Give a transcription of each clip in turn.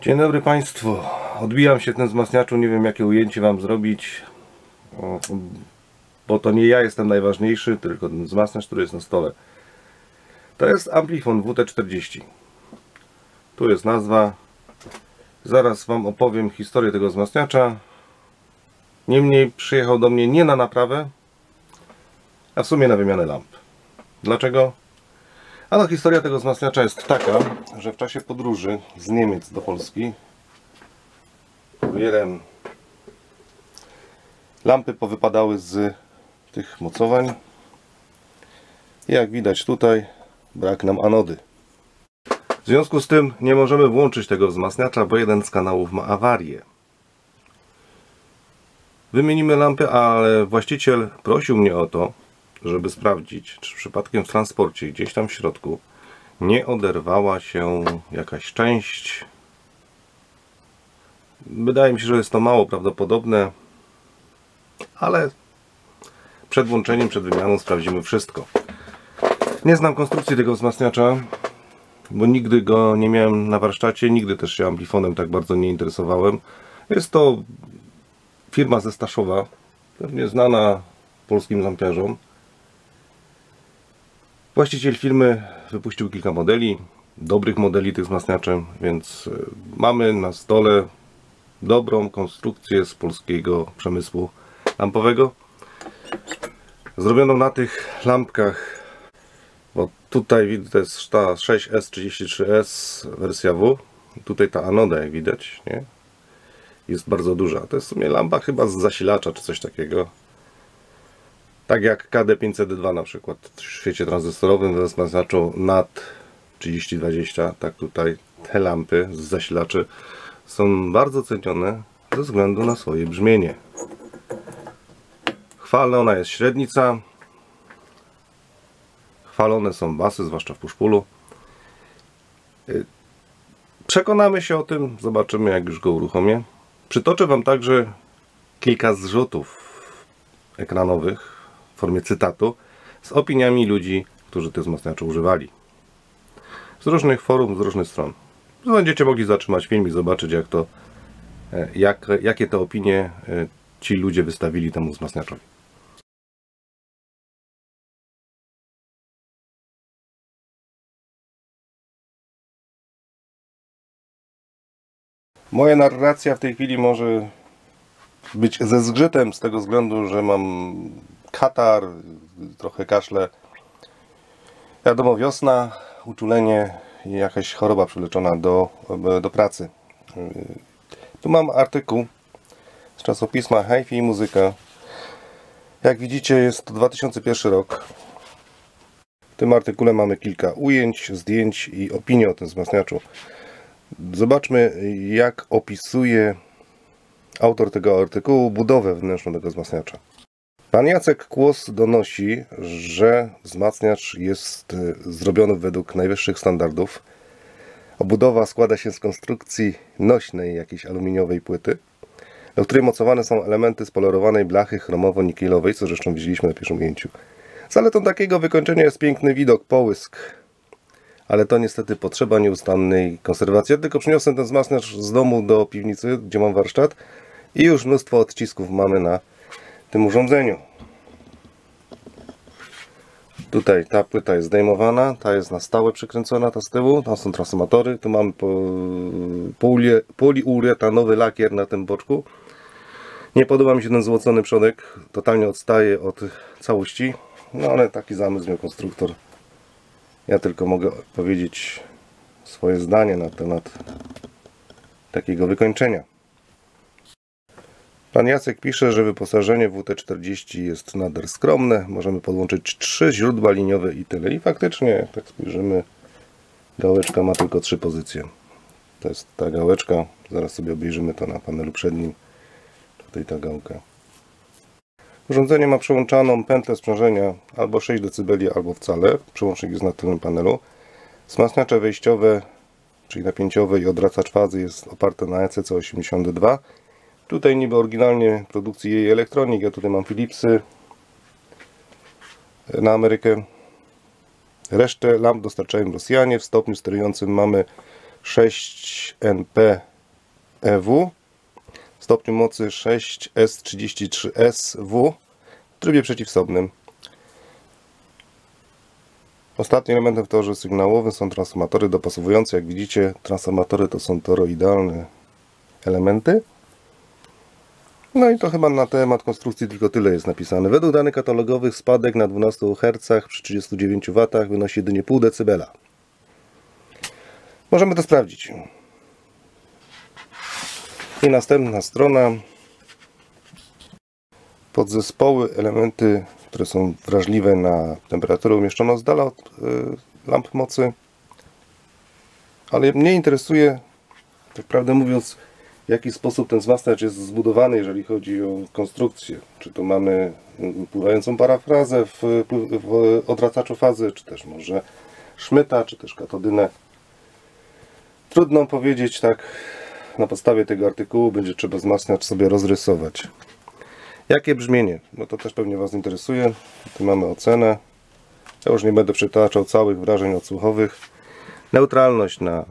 Dzień dobry Państwu. Odbijam się ten wzmacniaczu, nie wiem jakie ujęcie Wam zrobić, bo to nie ja jestem najważniejszy, tylko ten wzmacniacz, który jest na stole. To jest Amplifon WT40. Tu jest nazwa. Zaraz Wam opowiem historię tego wzmacniacza. Niemniej przyjechał do mnie nie na naprawę, a w sumie na wymianę lamp. Dlaczego? A no, historia tego wzmacniacza jest taka, że w czasie podróży z Niemiec do Polski kurierem lampy powypadały z tych mocowań i jak widać tutaj brak nam anody. W związku z tym nie możemy włączyć tego wzmacniacza, bo jeden z kanałów ma awarię. Wymienimy lampę, ale właściciel prosił mnie o to, żeby sprawdzić, czy przypadkiem w transporcie gdzieś tam w środku nie oderwała się jakaś część. Wydaje mi się, że jest to mało prawdopodobne, ale przed włączeniem, przed wymianą sprawdzimy wszystko. Nie znam konstrukcji tego wzmacniacza, bo nigdy go nie miałem na warsztacie, nigdy też się amplifonem tak bardzo nie interesowałem. Jest to firma ze Staszowa, pewnie znana polskim zampiarzom. Właściciel firmy wypuścił kilka modeli, dobrych modeli tych wzmacniaczy, więc y, mamy na stole dobrą konstrukcję z polskiego przemysłu lampowego. Zrobioną na tych lampkach, bo tutaj widać ta 6S33S wersja W. Tutaj ta anoda jak widać, nie? Jest bardzo duża. To jest w sumie lampa chyba z zasilacza czy coś takiego. Tak jak KD502 na przykład w świecie tranzystorowym wzmacniaczu NAT 3020, tak tutaj te lampy z zasilaczy są bardzo cenione ze względu na swoje brzmienie. Chwalona jest średnica. Chwalone są basy, zwłaszcza w puszpulu. Przekonamy się o tym, zobaczymy jak już go uruchomię. Przytoczę Wam także kilka zrzutów ekranowych w formie cytatu z opiniami ludzi, którzy tych wzmacniaczy używali. Z różnych forum, z różnych stron. Będziecie mogli zatrzymać film i zobaczyć, jak to, e, jak, jakie te opinie e, ci ludzie wystawili temu wzmacniaczowi. Moja narracja w tej chwili może być ze zgrzytem z tego względu, że mam katar, trochę kaszle. Wiadomo, wiosna, uczulenie i jakaś choroba przyleczona do, do pracy. Tu mam artykuł z czasopisma HiFi i Muzyka. Jak widzicie jest to 2001 rok. W tym artykule mamy kilka ujęć, zdjęć i opinii o tym wzmacniaczu. Zobaczmy jak opisuje autor tego artykułu budowę wnętrzną tego wzmacniacza. Pan Jacek Kłos donosi, że wzmacniacz jest y, zrobiony według najwyższych standardów. Obudowa składa się z konstrukcji nośnej jakiejś aluminiowej płyty, do której mocowane są elementy spolerowanej blachy chromowo-nikielowej, co zresztą widzieliśmy na pierwszym ujęciu. Zaletą takiego wykończenia jest piękny widok, połysk, ale to niestety potrzeba nieustannej konserwacji. Ja tylko przyniosłem ten wzmacniacz z domu do piwnicy, gdzie mam warsztat i już mnóstwo odcisków mamy na tym urządzeniu. Tutaj ta płyta jest zdejmowana, ta jest na stałe przykręcona, ta z tyłu, tam są transformatory, tu mamy poliuretanowy lakier na tym boczku. Nie podoba mi się ten złocony przodek, totalnie odstaje od całości, no ale taki zamysł miał konstruktor. Ja tylko mogę powiedzieć swoje zdanie na temat takiego wykończenia. Pan Jacek pisze, że wyposażenie WT40 jest nader skromne. Możemy podłączyć trzy źródła liniowe i tyle. I faktycznie, tak spojrzymy, gałeczka ma tylko trzy pozycje. To jest ta gałeczka. Zaraz sobie obejrzymy to na panelu przednim. Tutaj ta gałka. Urządzenie ma przełączaną pętlę sprzężenia albo 6 dB, albo wcale. Przełącznik jest na tylnym panelu. Wzmacniacze wejściowe, czyli napięciowe i odraczacz fazy jest oparte na ECC82 Tutaj niby oryginalnie produkcji jej elektronik, ja tutaj mam Philipsy na Amerykę. Resztę lamp dostarczają Rosjanie. W stopniu sterującym mamy 6NP EW, stopniu mocy 6S33SV w trybie przeciwsobnym. Ostatnim elementem w torze sygnałowym są transformatory dopasowujące. Jak widzicie, transformatory to są toroidalne elementy. No i to chyba na temat konstrukcji tylko tyle jest napisane. Według danych katalogowych spadek na 12 Hz przy 39 W wynosi jedynie pół decybela. Możemy to sprawdzić. I następna strona. Podzespoły, elementy, które są wrażliwe na temperaturę umieszczono z dala od y, lamp mocy. Ale mnie interesuje, tak prawdę mówiąc, w jaki sposób ten wzmacniacz jest zbudowany, jeżeli chodzi o konstrukcję. Czy to mamy pływającą parafrazę w, w odraczaczu fazy, czy też może szmyta, czy też katodynę. Trudno powiedzieć tak na podstawie tego artykułu, będzie trzeba wzmacniacz sobie rozrysować. Jakie brzmienie? No to też pewnie Was interesuje. Tu mamy ocenę. Ja już nie będę przytaczał całych wrażeń odsłuchowych. Neutralność na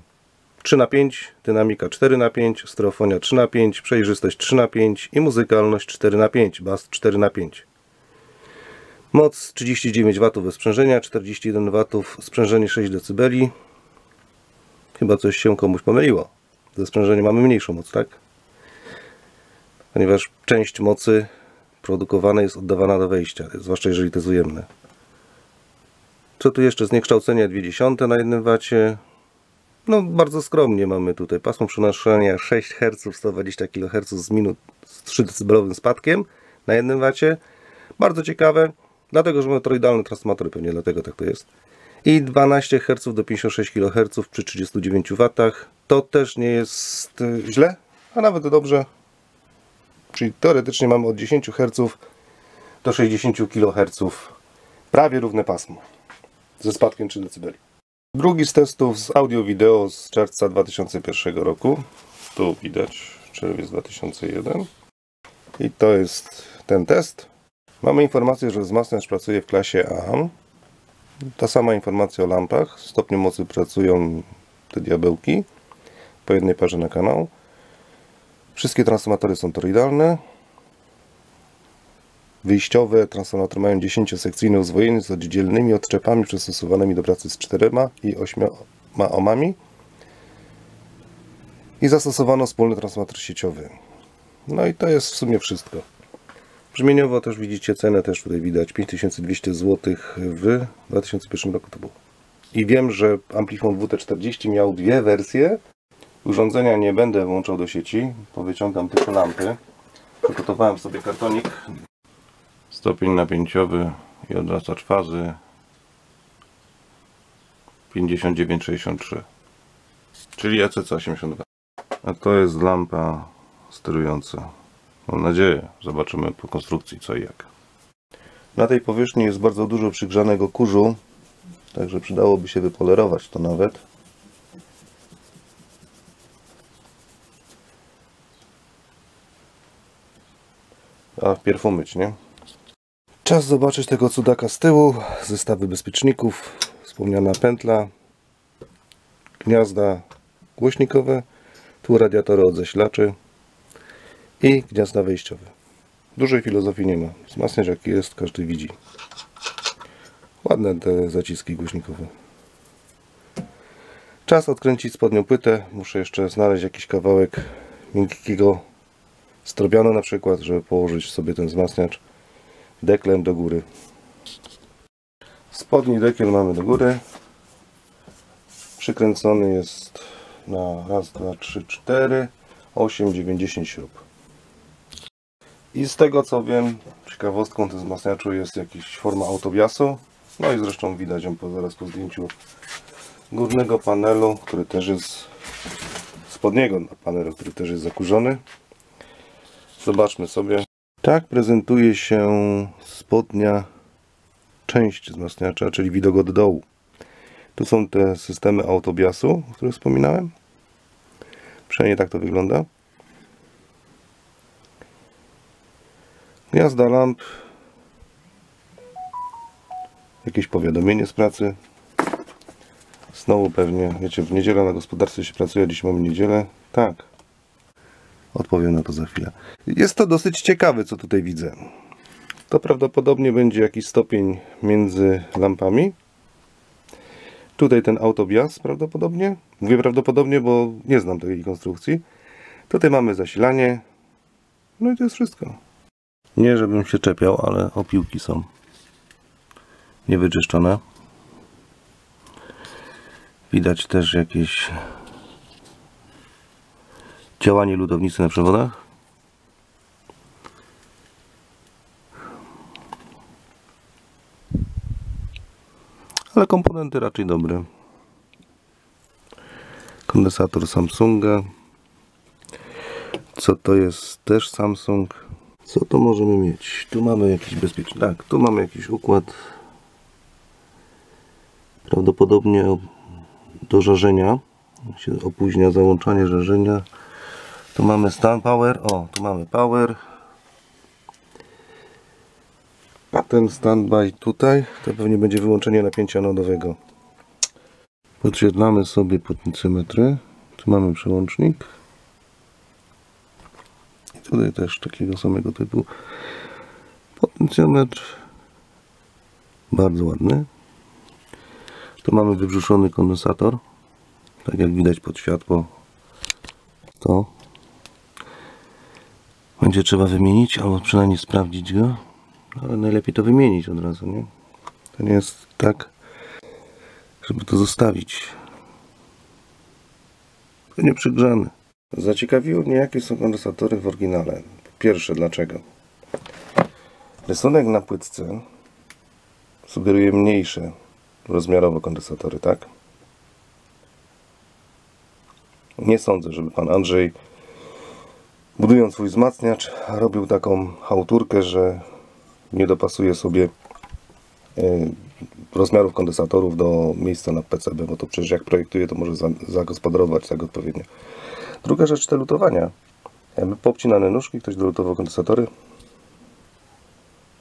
3 na 5, dynamika 4 na 5, stereofonia 3 na 5, przejrzystość 3 na 5 i muzykalność 4 na 5, bas 4 na 5. Moc 39 W sprzężenia, 41 W, sprzężenie 6 dB. Chyba coś się komuś pomyliło. Ze sprzężeniem mamy mniejszą moc, tak? Ponieważ część mocy produkowana jest oddawana do wejścia, zwłaszcza jeżeli to jest ujemne. Co tu jeszcze? Zniekształcenie 0,2 na 1 wacie. No bardzo skromnie mamy tutaj pasmo przenoszenia 6 Hz, 120 kHz z, minut, z 3 dB spadkiem na 1 wacie. Bardzo ciekawe, dlatego że mamy toroidalne transformatory, pewnie dlatego tak to jest. I 12 Hz do 56 kHz przy 39 W. To też nie jest y, źle, a nawet dobrze. Czyli teoretycznie mamy od 10 Hz do 60 kHz prawie równe pasmo ze spadkiem 3 dB. Drugi z testów z audio-wideo z czerwca 2001 roku. Tu widać czerwiec 2001. I to jest ten test. Mamy informację, że wzmacniacz pracuje w klasie A. Ta sama informacja o lampach. W stopniu mocy pracują te diabełki po jednej parze na kanał. Wszystkie transformatory są toroidalne. Wyjściowe transformatory mają 10-sekcyjne uzwojenie z oddzielnymi odczepami przystosowanymi do pracy z 4 i 8 ohmami. I zastosowano wspólny transformator sieciowy. No i to jest w sumie wszystko. Brzmieniowo też widzicie cenę, też tutaj widać 5200 zł w 2001 roku to było. I wiem, że Amplifon WT40 miał dwie wersje. Urządzenia nie będę włączał do sieci, powyciągam tylko lampy. Przygotowałem sobie kartonik. Stopień napięciowy i odrastacz fazy 5963 czyli ECC82 a to jest lampa sterująca. Mam nadzieję, zobaczymy po konstrukcji co i jak. Na tej powierzchni jest bardzo dużo przygrzanego kurzu także przydałoby się wypolerować to nawet. A wpierw umyć, nie? Czas zobaczyć tego cudaka z tyłu. Zestawy bezpieczników, wspomniana pętla, gniazda głośnikowe, tu radiatory od zasilaczy i gniazda wejściowe. Dużej filozofii nie ma. Wzmacniacz jaki jest, każdy widzi. Ładne te zaciski głośnikowe. Czas odkręcić spodnią płytę. Muszę jeszcze znaleźć jakiś kawałek miękkiego strobiano na przykład, żeby położyć sobie ten wzmacniacz deklem do góry. Spodni dekiel mamy do góry. Przykręcony jest na raz, dwa, trzy, cztery, osiem, dziewięć, dziesięć śrub. I z tego co wiem, ciekawostką tym wzmacniaczu jest jakaś forma autowiasu. No i zresztą widać ją po, zaraz po zdjęciu górnego panelu, który też jest spodniego panelu, który też jest zakurzony. Zobaczmy sobie. Tak prezentuje się spodnia część wzmacniacza, czyli widok od dołu. Tu są te systemy autobiasu, o których wspominałem. Przynajmniej tak to wygląda. Gniazda lamp. Jakieś powiadomienie z pracy. Znowu pewnie, wiecie, w niedzielę na gospodarstwie się pracuje, dziś mamy niedzielę. Tak. Odpowiem na to za chwilę. Jest to dosyć ciekawe, co tutaj widzę. To prawdopodobnie będzie jakiś stopień między lampami. Tutaj ten autobias prawdopodobnie. Mówię prawdopodobnie, bo nie znam tej konstrukcji. Tutaj mamy zasilanie. No i to jest wszystko. Nie, żebym się czepiał, ale opiłki są niewyczyszczone. Widać też jakieś działanie ludownicy na przewodach. Ale komponenty raczej dobre. Kondensator Samsunga. Co to jest? Też Samsung. Co to możemy mieć? Tu mamy jakiś bezpieczny. Tak, tu mamy jakiś układ. Prawdopodobnie do żarzenia. Się opóźnia załączanie żarzenia. Tu mamy stan power. O, tu mamy power. Ten standby tutaj to pewnie będzie wyłączenie napięcia nodowego. Podświetlamy sobie potencjometry. Tu mamy przełącznik. I tutaj też takiego samego typu potencjometr. Bardzo ładny. Tu mamy wybrzuszony kondensator. Tak jak widać pod światło. To będzie trzeba wymienić, albo przynajmniej sprawdzić go. Ale najlepiej to wymienić od razu, nie? To nie jest tak, żeby to zostawić. To nie przygrzany. Zaciekawiło mnie, jakie są kondensatory w oryginale. Pierwsze, dlaczego? Rysunek na płytce sugeruje mniejsze rozmiarowo kondensatory, tak? Nie sądzę, żeby pan Andrzej budując swój wzmacniacz robił taką chałturkę, że nie dopasuje sobie e, rozmiarów kondensatorów do miejsca na PCB, bo to przecież jak projektuje to może za- zagospodarować tak odpowiednio. Druga rzecz te lutowania. Jakby popcinane nóżki, ktoś dolutował kondensatory.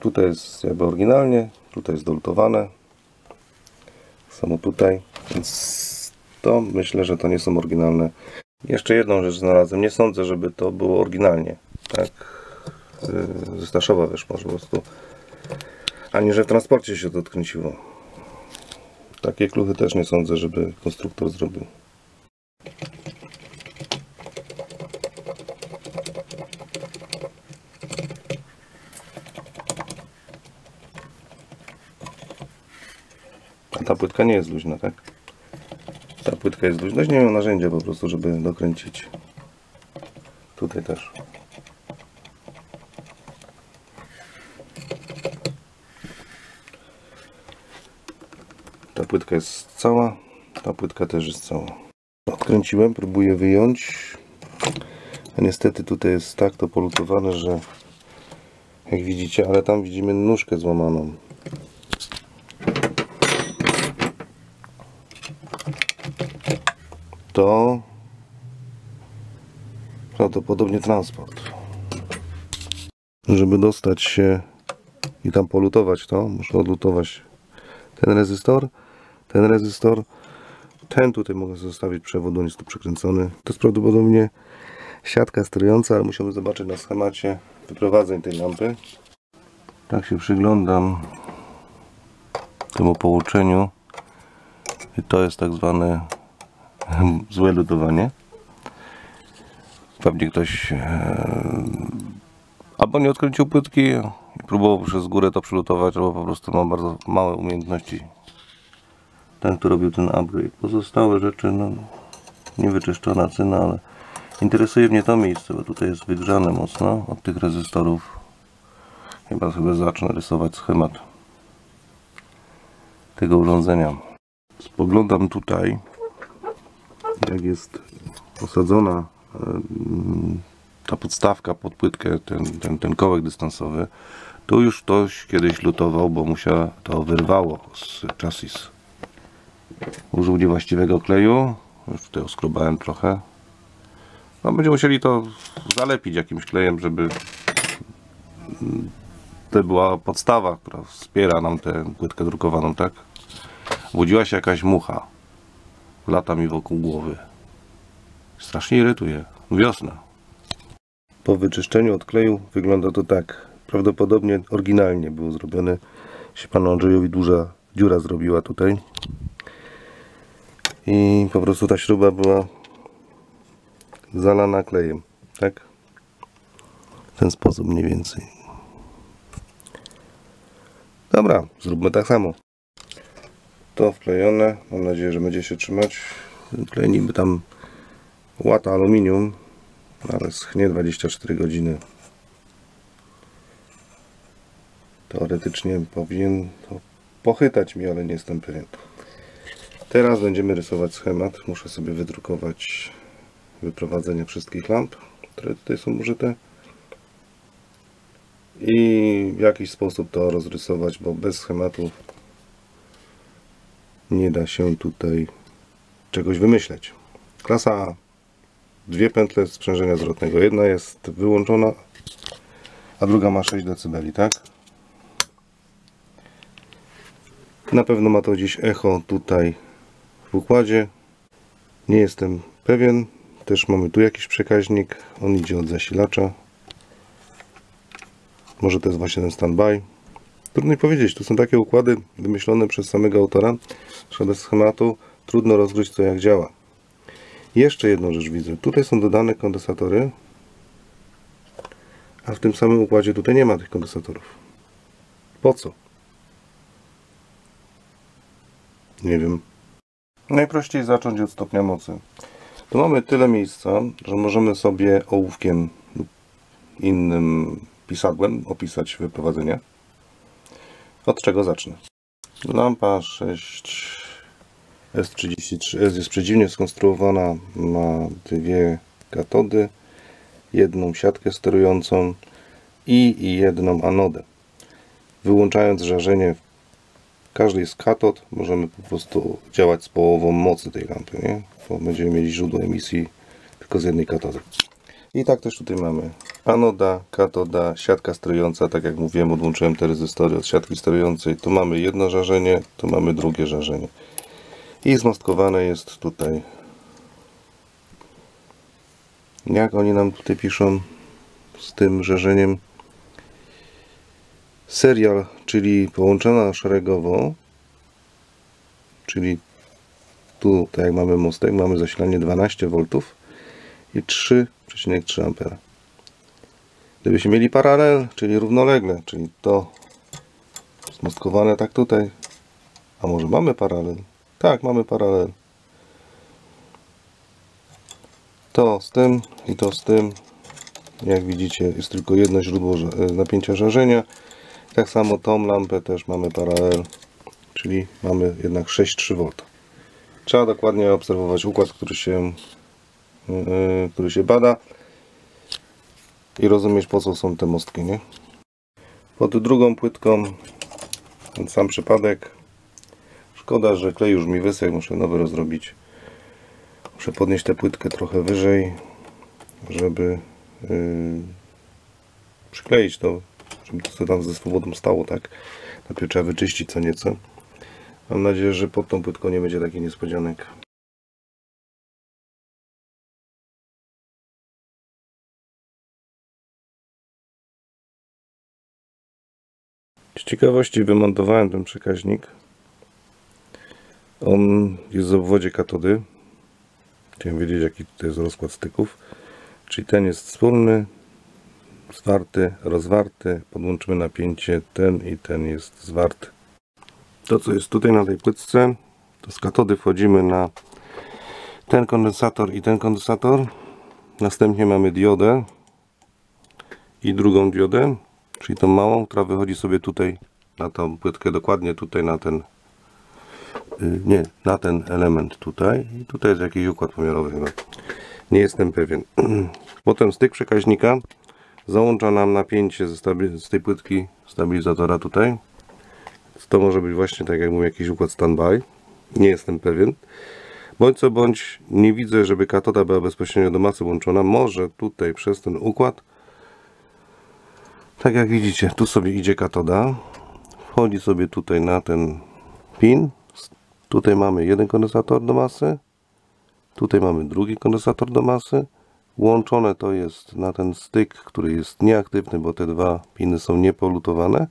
Tutaj jest jakby oryginalnie, tutaj jest dolutowane. Samo tutaj, więc to myślę, że to nie są oryginalne. Jeszcze jedną rzecz znalazłem. Nie sądzę, żeby to było oryginalnie. Tak, yy, ze Staszowa wiesz, może po prostu. Ani że w transporcie się to odkręciło. Takie kluchy też nie sądzę, żeby konstruktor zrobił. A ta płytka nie jest luźna, tak? Ta płytka jest luźna. Nie miał narzędzia po prostu, żeby dokręcić. Tutaj też. Ta płytka jest cała, ta płytka też jest cała. Odkręciłem, próbuję wyjąć. A niestety tutaj jest tak to polutowane, że jak widzicie, ale tam widzimy nóżkę złamaną. To prawdopodobnie transport. Żeby dostać się i tam polutować to, muszę odlutować ten rezystor, ten rezystor, ten tutaj mogę zostawić przewód, on jest tu przekręcony. To jest prawdopodobnie siatka sterująca, ale musimy zobaczyć na schemacie wyprowadzeń tej lampy. Tak się przyglądam temu połączeniu i to jest tak zwane złe lutowanie. Pewnie ktoś e, albo nie odkręcił płytki i próbował przez górę to przylutować, albo po prostu ma bardzo małe umiejętności. Ten, kto robił ten upgrade. Pozostałe rzeczy, no, niewyczyszczona cyna, ale interesuje mnie to miejsce, bo tutaj jest wygrzane mocno od tych rezystorów. Chyba sobie zacznę rysować schemat tego urządzenia. Spoglądam tutaj, jak jest osadzona em, ta podstawka pod płytkę, ten, ten, ten kołek dystansowy, tu już ktoś kiedyś lutował, bo mu się to wyrwało z chassis. Użył niewłaściwego kleju, już tutaj oskrobałem trochę. No, będziemy musieli to zalepić jakimś klejem, żeby mm, to była podstawa, która wspiera nam tę płytkę drukowaną, tak? Budziła się jakaś mucha. Lata mi wokół głowy. Strasznie irytuje. Wiosna. Po wyczyszczeniu od kleju wygląda to tak. Prawdopodobnie oryginalnie było zrobione. Się panu Andrzejowi duża dziura zrobiła tutaj. I po prostu ta śruba była zalana klejem. Tak? W ten sposób mniej więcej. Dobra, zróbmy tak samo. To wklejone. Mam nadzieję, że będzie się trzymać. Klej niby tam łata aluminium, ale schnie 24 godziny. Teoretycznie powinien to pochytać mi, ale nie jestem pewien. Teraz będziemy rysować schemat. Muszę sobie wydrukować wyprowadzenie wszystkich lamp, które tutaj są użyte. I w jakiś sposób to rozrysować, bo bez schematu nie da się tutaj czegoś wymyśleć. Klasa A. Dwie pętle sprzężenia zwrotnego. Jedna jest wyłączona, a druga ma 6 dB, tak? Na pewno ma to gdzieś echo tutaj w układzie. Nie jestem pewien. Też mamy tu jakiś przekaźnik. On idzie od zasilacza. Może to jest właśnie ten standby. Trudno mi powiedzieć. Tu są takie układy wymyślone przez samego autora, że bez schematu trudno rozgryźć co jak działa. Jeszcze jedną rzecz widzę. Tutaj są dodane kondensatory, a w tym samym układzie tutaj nie ma tych kondensatorów. Po co? Nie wiem. Najprościej zacząć od stopnia mocy. Tu mamy tyle miejsca, że możemy sobie ołówkiem lub innym pisadłem opisać wyprowadzenie. Od czego zacznę? Lampa 6 S33S jest przedziwnie skonstruowana. Ma dwie katody, jedną siatkę sterującą i jedną anodę. Wyłączając żarzenie każdej z katod możemy po prostu działać z połową mocy tej lampy, nie? Bo będziemy mieli źródło emisji tylko z jednej katody. I tak też tutaj mamy anoda, katoda, siatka sterująca, tak jak mówiłem, odłączyłem te rezystory od siatki sterującej. Tu mamy jedno żarzenie, tu mamy drugie żarzenie. I zmostkowane jest tutaj. Jak oni nam tutaj piszą z tym żarzeniem? Serial, czyli połączona szeregowo, czyli tu, tak jak mamy mostek, mamy zasilanie 12 V i 3,3 A. Gdybyśmy mieli paralel, czyli równolegle, czyli to zmostkowane tak tutaj, a może mamy paralel? Tak, mamy paralel. To z tym i to z tym. Jak widzicie, jest tylko jedno źródło ża- napięcia żarzenia. Tak samo tą lampę też mamy paralel, czyli mamy jednak 6,3 V. Trzeba dokładnie obserwować układ, który się, yy, który się bada i rozumieć po co są te mostki, nie? Pod drugą płytką ten sam przypadek. Szkoda, że klej już mi wysechł, muszę nowy rozrobić. Muszę podnieść tę płytkę trochę wyżej, żeby yy, przykleić to, żeby to sobie tam ze swobodą stało, tak? Najpierw trzeba wyczyścić co nieco. Mam nadzieję, że pod tą płytką nie będzie takich niespodzianek. Z ciekawości wymontowałem ten przekaźnik. On jest w obwodzie katody. Chciałem wiedzieć jaki tutaj jest rozkład styków. Czyli ten jest wspólny, zwarty, rozwarty. Podłączymy napięcie, ten i ten jest zwarty. To co jest tutaj na tej płytce, to z katody wchodzimy na ten kondensator i ten kondensator. Następnie mamy diodę i drugą diodę, czyli tą małą, która wychodzi sobie tutaj na tą płytkę, dokładnie tutaj na ten y, nie, na ten element tutaj. I tutaj jest jakiś układ pomiarowy chyba. Nie jestem pewien. Potem styk przekaźnika załącza nam napięcie ze z tej płytki stabilizatora tutaj. To może być właśnie tak jak mówię jakiś układ standby. Nie jestem pewien. Bądź co bądź nie widzę żeby katoda była bezpośrednio do masy włączona. Może tutaj przez ten układ tak jak widzicie tu sobie idzie katoda wchodzi sobie tutaj na ten pin Tutaj mamy jeden kondensator do masy. Tutaj mamy drugi kondensator do masy. Włączone to jest na ten styk, który jest nieaktywny, bo te dwa piny są niepolutowane.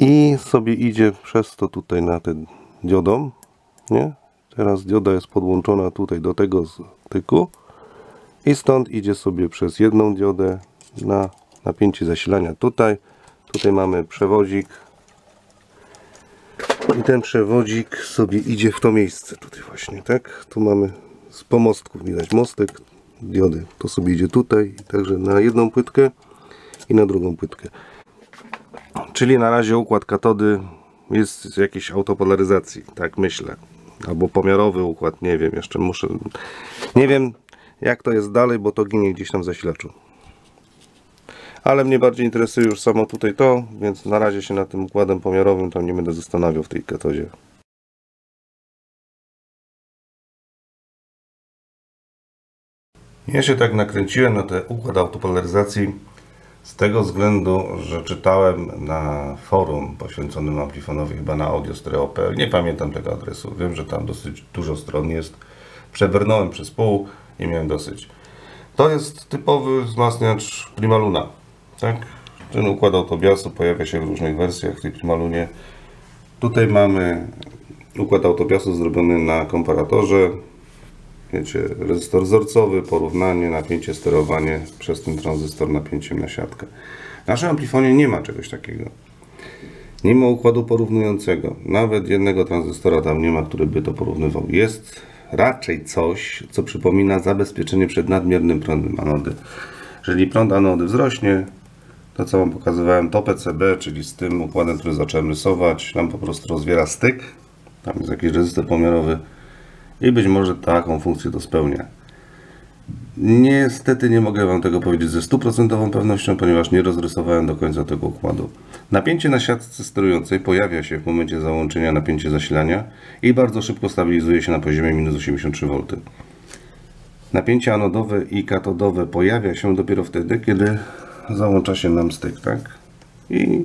I sobie idzie przez to tutaj na ten diodą. Nie? Teraz dioda jest podłączona tutaj do tego styku. I stąd idzie sobie przez jedną diodę na napięcie zasilania tutaj. Tutaj mamy przewodzik. I ten przewodzik sobie idzie w to miejsce tutaj właśnie, tak? Tu mamy z pomostków widać mostek, diody. To sobie idzie tutaj, także na jedną płytkę i na drugą płytkę. Czyli na razie układ katody jest z jakiejś autopolaryzacji, tak myślę. Albo pomiarowy układ, nie wiem, jeszcze muszę. Nie wiem jak to jest dalej, bo to ginie gdzieś tam w zasilaczu. Ale mnie bardziej interesuje już samo tutaj to, więc na razie się nad tym układem pomiarowym tam nie będę zastanawiał w tej katodzie. Ja się tak nakręciłem na ten układ autopolaryzacji z tego względu, że czytałem na forum poświęconym amplifonowi, chyba na audiostereo.pl, nie pamiętam tego adresu, wiem, że tam dosyć dużo stron jest. Przebrnąłem przez pół i miałem dosyć. To jest typowy wzmacniacz Primaluna, tak? Ten układ autobiasu pojawia się w różnych wersjach w tej Primalunie. Tutaj mamy układ autobiasu zrobiony na komparatorze, wiecie, rezystor wzorcowy, porównanie, napięcie, sterowanie przez ten tranzystor napięciem na siatkę. W naszym amplifonie nie ma czegoś takiego. Nie ma układu porównującego. Nawet jednego tranzystora tam nie ma, który by to porównywał. Jest raczej coś, co przypomina zabezpieczenie przed nadmiernym prądem anody. Jeżeli prąd anody wzrośnie, to co Wam pokazywałem, to PCB, czyli z tym układem, który zacząłem rysować, nam po prostu rozwiera styk. Tam jest jakiś rezystor pomiarowy i być może taką funkcję to spełnia. Niestety nie mogę Wam tego powiedzieć ze stuprocentową pewnością, ponieważ nie rozrysowałem do końca tego układu. Napięcie na siatce sterującej pojawia się w momencie załączenia napięcia zasilania i bardzo szybko stabilizuje się na poziomie minus 83 V. Napięcie anodowe i katodowe pojawia się dopiero wtedy, kiedy załącza się nam styk, tak? I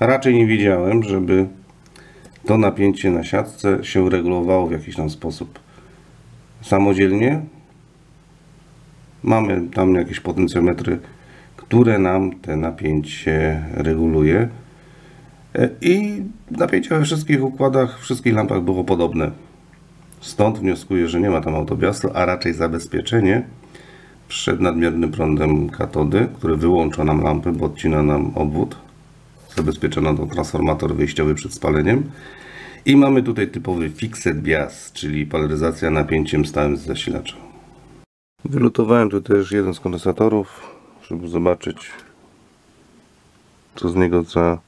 raczej nie widziałem, żeby to napięcie na siatce się regulowało w jakiś tam sposób. Samodzielnie mamy tam jakieś potencjometry, które nam te napięcie reguluje. E, I napięcie we wszystkich układach, wszystkich lampach było podobne. Stąd wnioskuję, że nie ma tam autobiasu, a raczej zabezpieczenie przed nadmiernym prądem katody, który wyłącza nam lampy, bo odcina nam obwód. Zabezpieczono to transformator wyjściowy przed spaleniem. I mamy tutaj typowy fixed bias, czyli polaryzacja napięciem stałym z zasilacza. Wylutowałem tu też jeden z kondensatorów, żeby zobaczyć co z niego za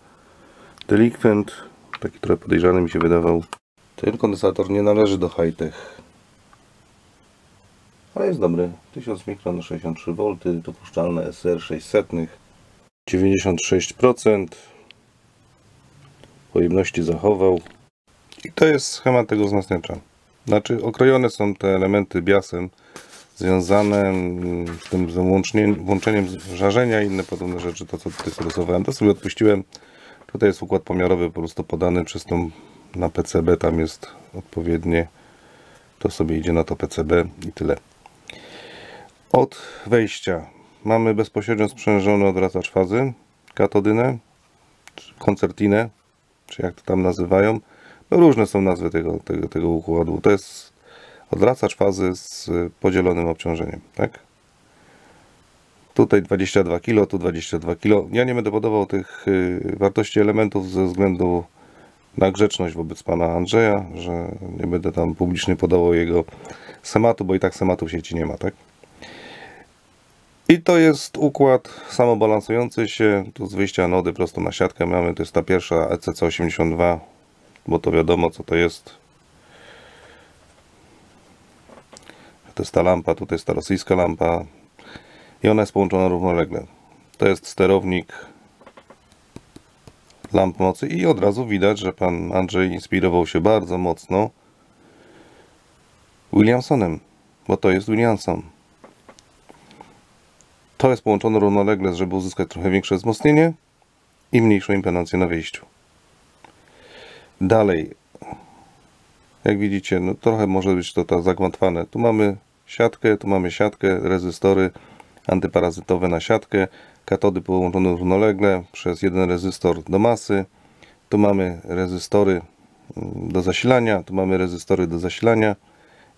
delikwent. Taki trochę podejrzany mi się wydawał. Ten kondensator nie należy do high-tech. Ale jest dobry. 1000 mikron 63 V, dopuszczalne SR 600. 96% pojemności zachował. I to jest schemat tego wzmacniacza. Znaczy okrojone są te elementy biasem związane mm, z tym włączeniem żarzenia i inne podobne rzeczy, to co tutaj rysowałem. To sobie odpuściłem. Tutaj jest układ pomiarowy po prostu podany przez tą na PCB, tam jest odpowiednie. To sobie idzie na to PCB i tyle. Od wejścia mamy bezpośrednio sprzężony odraczacz fazy, katodynę, koncertinę, czy jak to tam nazywają. No różne są nazwy tego, tego, tego układu. To jest odracacz fazy z podzielonym obciążeniem, tak? Tutaj 22 kg, tu 22 kg. Ja nie będę podawał tych y, wartości elementów ze względu na grzeczność wobec pana Andrzeja, że nie będę tam publicznie podawał jego sematu, bo i tak sematu w sieci nie ma, tak? I to jest układ samobalansujący się. Tu z wyjścia nody prosto na siatkę mamy. To jest ta pierwsza ECC82, bo to wiadomo co to jest. To jest ta lampa, tutaj jest ta rosyjska lampa. I ona jest połączona równolegle. To jest sterownik lamp mocy i od razu widać, że pan Andrzej inspirował się bardzo mocno Williamsonem, bo to jest Williamson. To jest połączone równolegle, żeby uzyskać trochę większe wzmocnienie i mniejszą impedancję na wyjściu. Dalej, jak widzicie, no trochę może być to tak zagmatwane. Tu mamy siatkę, tu mamy siatkę, rezystory antyparazytowe na siatkę, katody połączone równolegle przez jeden rezystor do masy. Tu mamy rezystory mm, do zasilania, tu mamy rezystory do zasilania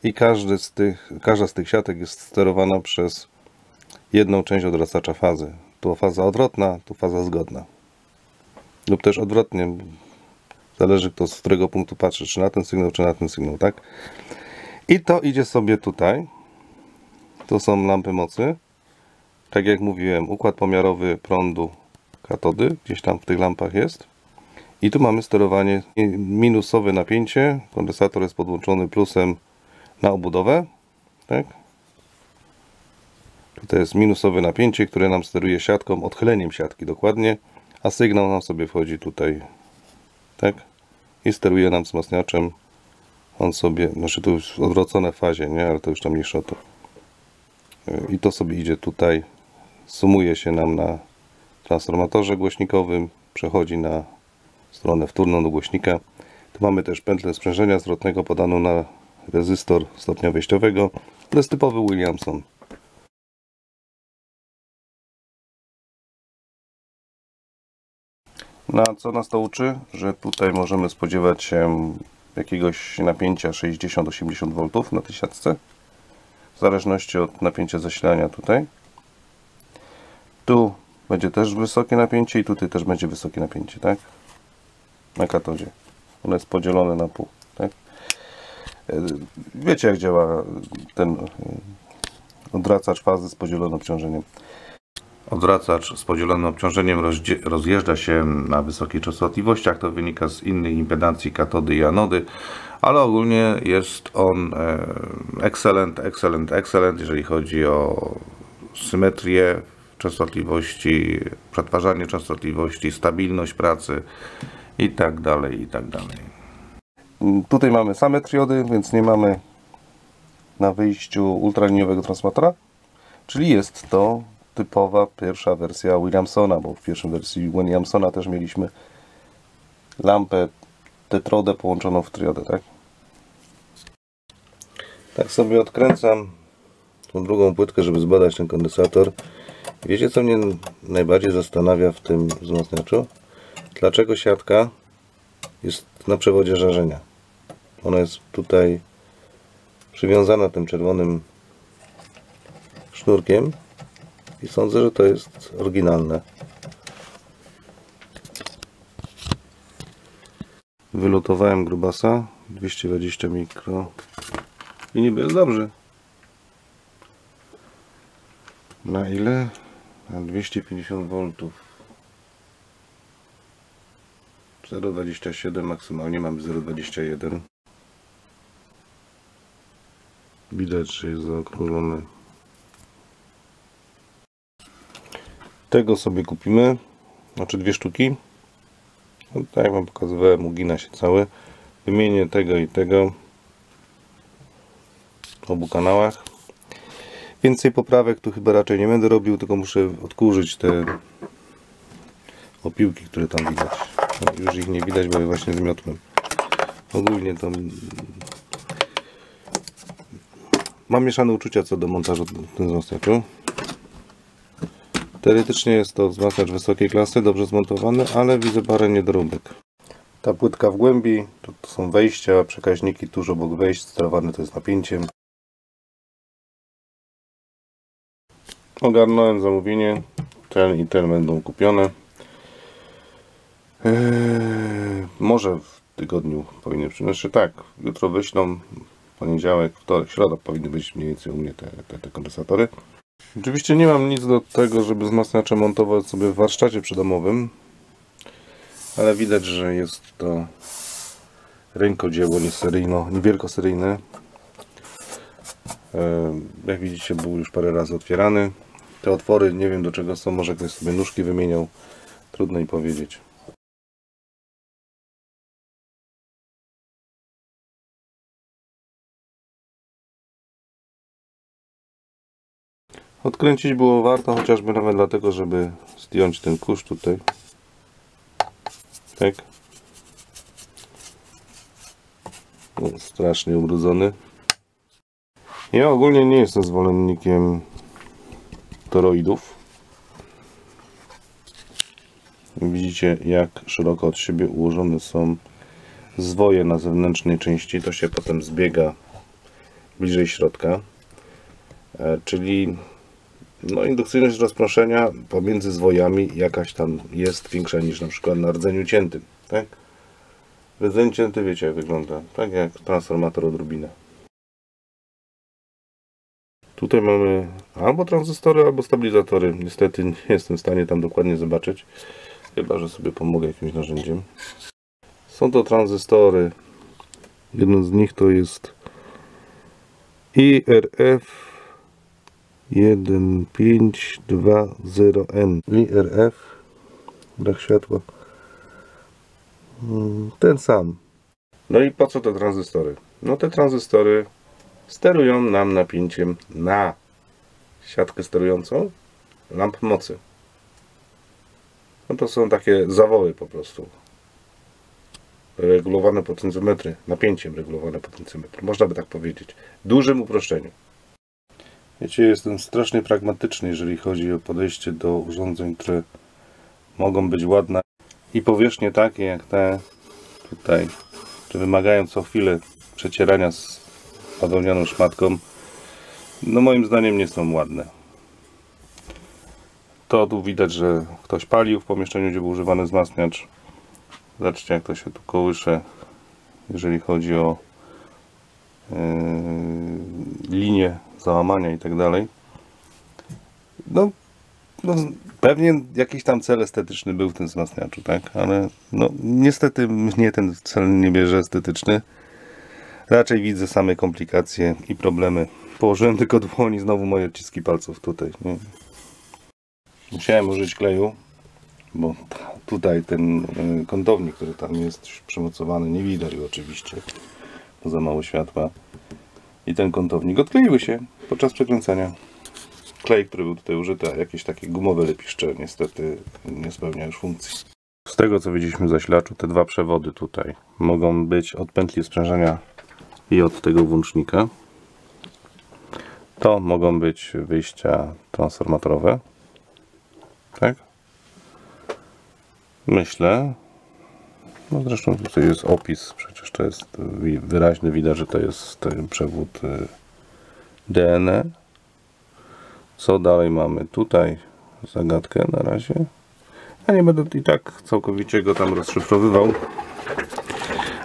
i każdy z tych, każda z tych siatek jest sterowana przez jedną część odrastacza fazy. Tu faza odwrotna, tu faza zgodna. Lub też odwrotnie, zależy kto z którego punktu patrzy, czy na ten sygnał, czy na ten sygnał, tak? I to idzie sobie tutaj. To są lampy mocy. Tak jak mówiłem, układ pomiarowy prądu katody, gdzieś tam w tych lampach jest. I tu mamy sterowanie minusowe napięcie. Kondensator jest podłączony plusem na obudowę. Tak? Tutaj jest minusowe napięcie, które nam steruje siatką, odchyleniem siatki dokładnie, a sygnał nam sobie wchodzi tutaj, tak? I steruje nam wzmacniaczem. On sobie, znaczy tu już w fazie, nie? Ale to już tam mniejsza to. I to sobie idzie tutaj, sumuje się nam na transformatorze głośnikowym, przechodzi na stronę wtórną do głośnika. Tu mamy też pętlę sprzężenia zwrotnego podaną na rezystor stopnia wejściowego. To jest typowy Williamson. Na co nas to uczy? Że tutaj możemy spodziewać się jakiegoś napięcia 60-80 V na tej siatce. W zależności od napięcia zasilania tutaj. Tu będzie też wysokie napięcie i tutaj też będzie wysokie napięcie, tak? Na katodzie. Ono jest podzielone na pół, tak? Wiecie jak działa ten odracacz fazy z podzielonym obciążeniem. Odwracacz z podzielonym obciążeniem rozjeżdża się na wysokich częstotliwościach. To wynika z innych impedancji katody i anody, ale ogólnie jest on e, excellent, excellent, excellent, jeżeli chodzi o symetrię częstotliwości, przetwarzanie częstotliwości, stabilność pracy i tak dalej, i tak dalej. Tutaj mamy same triody, więc nie mamy na wyjściu ultraliniowego transformatora, czyli jest to typowa pierwsza wersja Williamsona, bo w pierwszej wersji Williamsona też mieliśmy lampę tetrodę połączoną w triodę, tak? Tak sobie odkręcam tą drugą płytkę, żeby zbadać ten kondensator. Wiecie co mnie najbardziej zastanawia w tym wzmacniaczu? Dlaczego siatka jest na przewodzie żarzenia? Ona jest tutaj przywiązana tym czerwonym sznurkiem i sądzę, że to jest oryginalne. Wylutowałem grubasa 220 mikro i niby jest dobrze. Na ile? Na 250 V. 0,27 maksymalnie mamy 0,21 Widać, że jest zaokrąglony Tego sobie kupimy, znaczy dwie sztuki. No, tak jak Wam pokazywałem, ugina się cały. Wymienię tego i tego w obu kanałach. Więcej poprawek tu chyba raczej nie będę robił, tylko muszę odkurzyć te opiłki, które tam widać. No, już ich nie widać, bo je właśnie zmiotłem. Ogólnie to mam mieszane uczucia co do montażu tym wzmacniaczu. Teoretycznie jest to wzmacniacz wysokiej klasy, dobrze zmontowany, ale widzę parę niedoróbek. Ta płytka w głębi, to, to są wejścia, przekaźniki tuż obok wejść, sterowane to jest napięciem. Ogarnąłem zamówienie, ten i ten będą kupione. Eee, może w tygodniu powinny przynieść. Znaczy tak, jutro wyślą, poniedziałek, wtorek, środa powinny być mniej więcej u mnie te, te, te kondensatory. Oczywiście nie mam nic do tego, żeby wzmacniacze montować sobie w warsztacie przydomowym, ale widać, że jest to rękodzieło nieseryjno, niewielkoseryjne. E, jak widzicie, był już parę razy otwierany. Te otwory nie wiem do czego są, może ktoś sobie nóżki wymieniał. Trudno mi powiedzieć. Odkręcić było warto, chociażby nawet dlatego, żeby zdjąć ten kurz tutaj. Tak. No, strasznie ubrudzony. Ja ogólnie nie jestem zwolennikiem toroidów. Widzicie jak szeroko od siebie ułożone są zwoje na zewnętrznej części. To się potem zbiega bliżej środka. E, Czyli no, indukcyjność rozproszenia pomiędzy zwojami jakaś tam jest większa niż na przykład na rdzeniu ciętym. Tak? Rdzeń cięty wiecie jak wygląda. Tak jak transformator odrobinę. Tutaj mamy albo tranzystory, albo stabilizatory. Niestety nie jestem w stanie tam dokładnie zobaczyć. Chyba, że sobie pomogę jakimś narzędziem. Są to tranzystory. Jeden z nich to jest IRF 1520N. IRF. Brak światła. Mm, Ten sam. No i po co te tranzystory? No te tranzystory sterują nam napięciem na siatkę sterującą lamp mocy. No to są takie zawoły po prostu. Regulowane potencjometry, napięciem regulowane potencjometry. Można by tak powiedzieć. W dużym uproszczeniu. Wiecie, jestem strasznie pragmatyczny, jeżeli chodzi o podejście do urządzeń, które mogą być ładne i powierzchnie takie jak te tutaj, które wymagają co chwilę przecierania z bawełnianą szmatką, no moim zdaniem nie są ładne. To tu widać, że ktoś palił w pomieszczeniu, gdzie był używany wzmacniacz. Zobaczcie, jak to się tu kołysze, jeżeli chodzi o yy, linię załamania i tak dalej. No, no, pewnie jakiś tam cel estetyczny był w tym wzmacniaczu, tak? Ale no, niestety mnie ten cel nie bierze estetyczny. Raczej widzę same komplikacje i problemy. Położyłem tylko dłoni, znowu moje odciski palców tutaj. Nie? Musiałem użyć kleju, bo tutaj ten y, kątownik, który tam jest przymocowany, nie widać go oczywiście, bo za mało światła. I ten kątownik odkleiły się podczas przekręcania. Klej, który był tutaj użyty, a jakieś takie gumowe lepiszcze niestety nie spełnia już funkcji. Z tego co widzieliśmy w zasilaczu, te dwa przewody tutaj mogą być od pętli sprzężenia i od tego włącznika. To mogą być wyjścia transformatorowe. Tak? Myślę. No zresztą tutaj jest opis, przecież to jest wi- wyraźny, widać, że to jest ten przewód y, DNE. Co dalej mamy? Tutaj zagadkę na razie. Ja nie będę i tak całkowicie go tam rozszyfrowywał.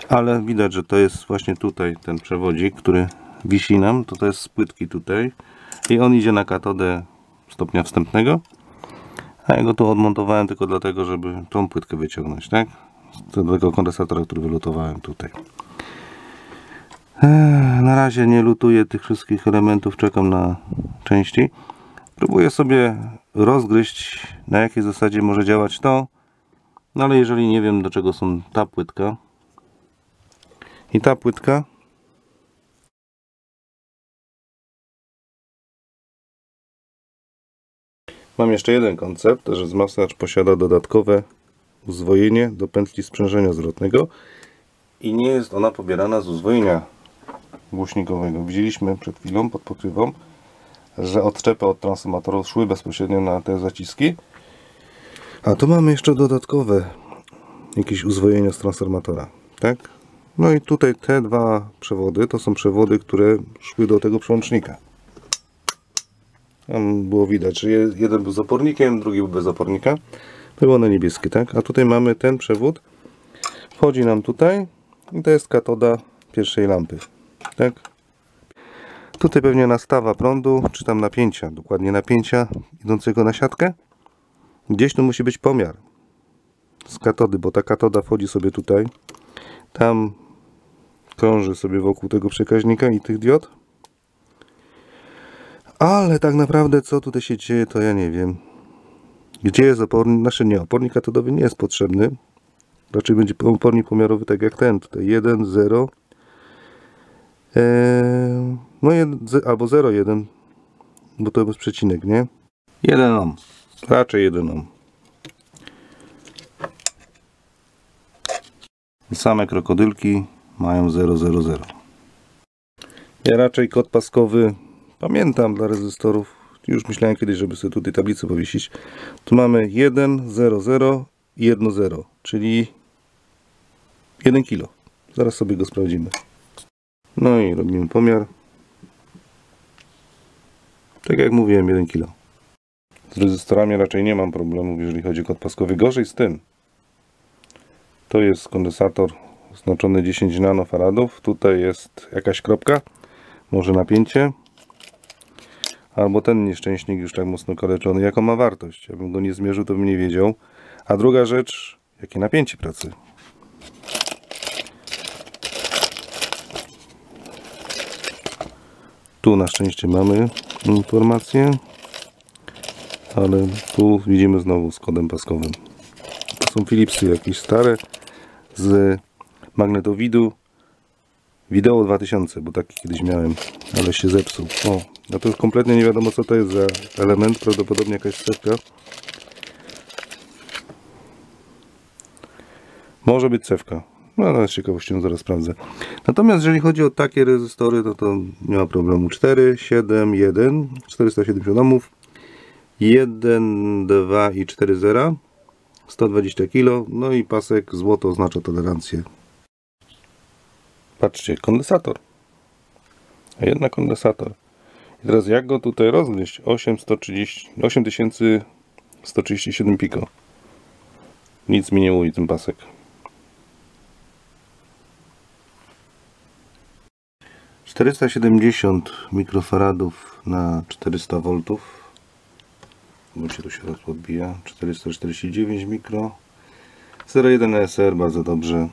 Ale widać, że to jest właśnie tutaj ten przewodzik, który wisi nam. To, to jest z płytki tutaj. I on idzie na katodę stopnia wstępnego. A ja go tu odmontowałem tylko dlatego, żeby tą płytkę wyciągnąć, tak? Tego kondensatora, który wylutowałem tutaj. Eee, Na razie nie lutuję tych wszystkich elementów, czekam na części. Próbuję sobie rozgryźć, na jakiej zasadzie może działać to. No ale jeżeli nie wiem, do czego są ta płytka i ta płytka, Mam jeszcze jeden koncept, że wzmacniacz posiada dodatkowe uzwojenie do pętli sprzężenia zwrotnego i nie jest ona pobierana z uzwojenia głośnikowego. Widzieliśmy przed chwilą pod pokrywą, że odczepy od transformatorów szły bezpośrednio na te zaciski. A tu mamy jeszcze dodatkowe jakieś uzwojenia z transformatora, tak? No i tutaj te dwa przewody to są przewody, które szły do tego przełącznika. Tam było widać, że je- jeden był z opornikiem, drugi był bez opornika. Były one niebieskie, tak? A tutaj mamy ten przewód. Wchodzi nam tutaj i to jest katoda pierwszej lampy, tak? Tutaj pewnie nastawa prądu, czy tam napięcia, dokładnie napięcia idącego na siatkę. Gdzieś tu musi być pomiar z katody, bo ta katoda wchodzi sobie tutaj. Tam krąży sobie wokół tego przekaźnika i tych diod. Ale tak naprawdę co tutaj się dzieje, to ja nie wiem. Gdzie jest opornik? Znaczy nie, opornik katodowy nie jest potrzebny. Raczej będzie opornik pomiarowy tak jak ten. Tutaj 1, 0. Eee, no jed, ze- albo 0, 1. Bo to jest przecinek, nie? 1 ohm. Raczej 1 ohm. Same krokodylki mają 000. Ja raczej kod paskowy Pamiętam dla rezystorów, już myślałem kiedyś, żeby sobie tutaj tablicę powiesić. Tu mamy 1, 0, 0 i 1, 0, czyli 1 kg. Zaraz sobie go sprawdzimy. No i robimy pomiar. Tak jak mówiłem, 1 kg. Z rezystorami raczej nie mam problemów, jeżeli chodzi o kod paskowy. Gorzej z tym. To jest kondensator oznaczony 10 nanofaradów. Tutaj jest jakaś kropka, może napięcie. Albo ten nieszczęśnik już tak mocno kaleczony. Jaką ma wartość? Jakbym go nie zmierzył, to bym nie wiedział. A druga rzecz, jakie napięcie pracy. Tu na szczęście mamy informację, ale tu widzimy znowu z kodem paskowym. To są Philipsy jakieś stare z magnetowidu wideo 2000, bo taki kiedyś miałem, ale się zepsuł. O, no to już kompletnie nie wiadomo co to jest za element, prawdopodobnie jakaś cewka. Może być cewka. No ale z ciekawością zaraz sprawdzę. Natomiast jeżeli chodzi o takie rezystory, to to nie ma problemu. 4, 7, 1, 470 ohmów, 1, 2 i 4 zera, 120 kg, no i pasek złoto oznacza tolerancję. Patrzcie, kondensator. A jednak kondensator. I teraz jak go tutaj rozgryźć? 8130, 8137 piko. Nic mi nie mówi ten pasek. Czterysta siedemdziesiąt mikrofaradów na 400 V. Bo się tu się raz podbija. 449 mikro. 0,1 ESR, bardzo dobrze.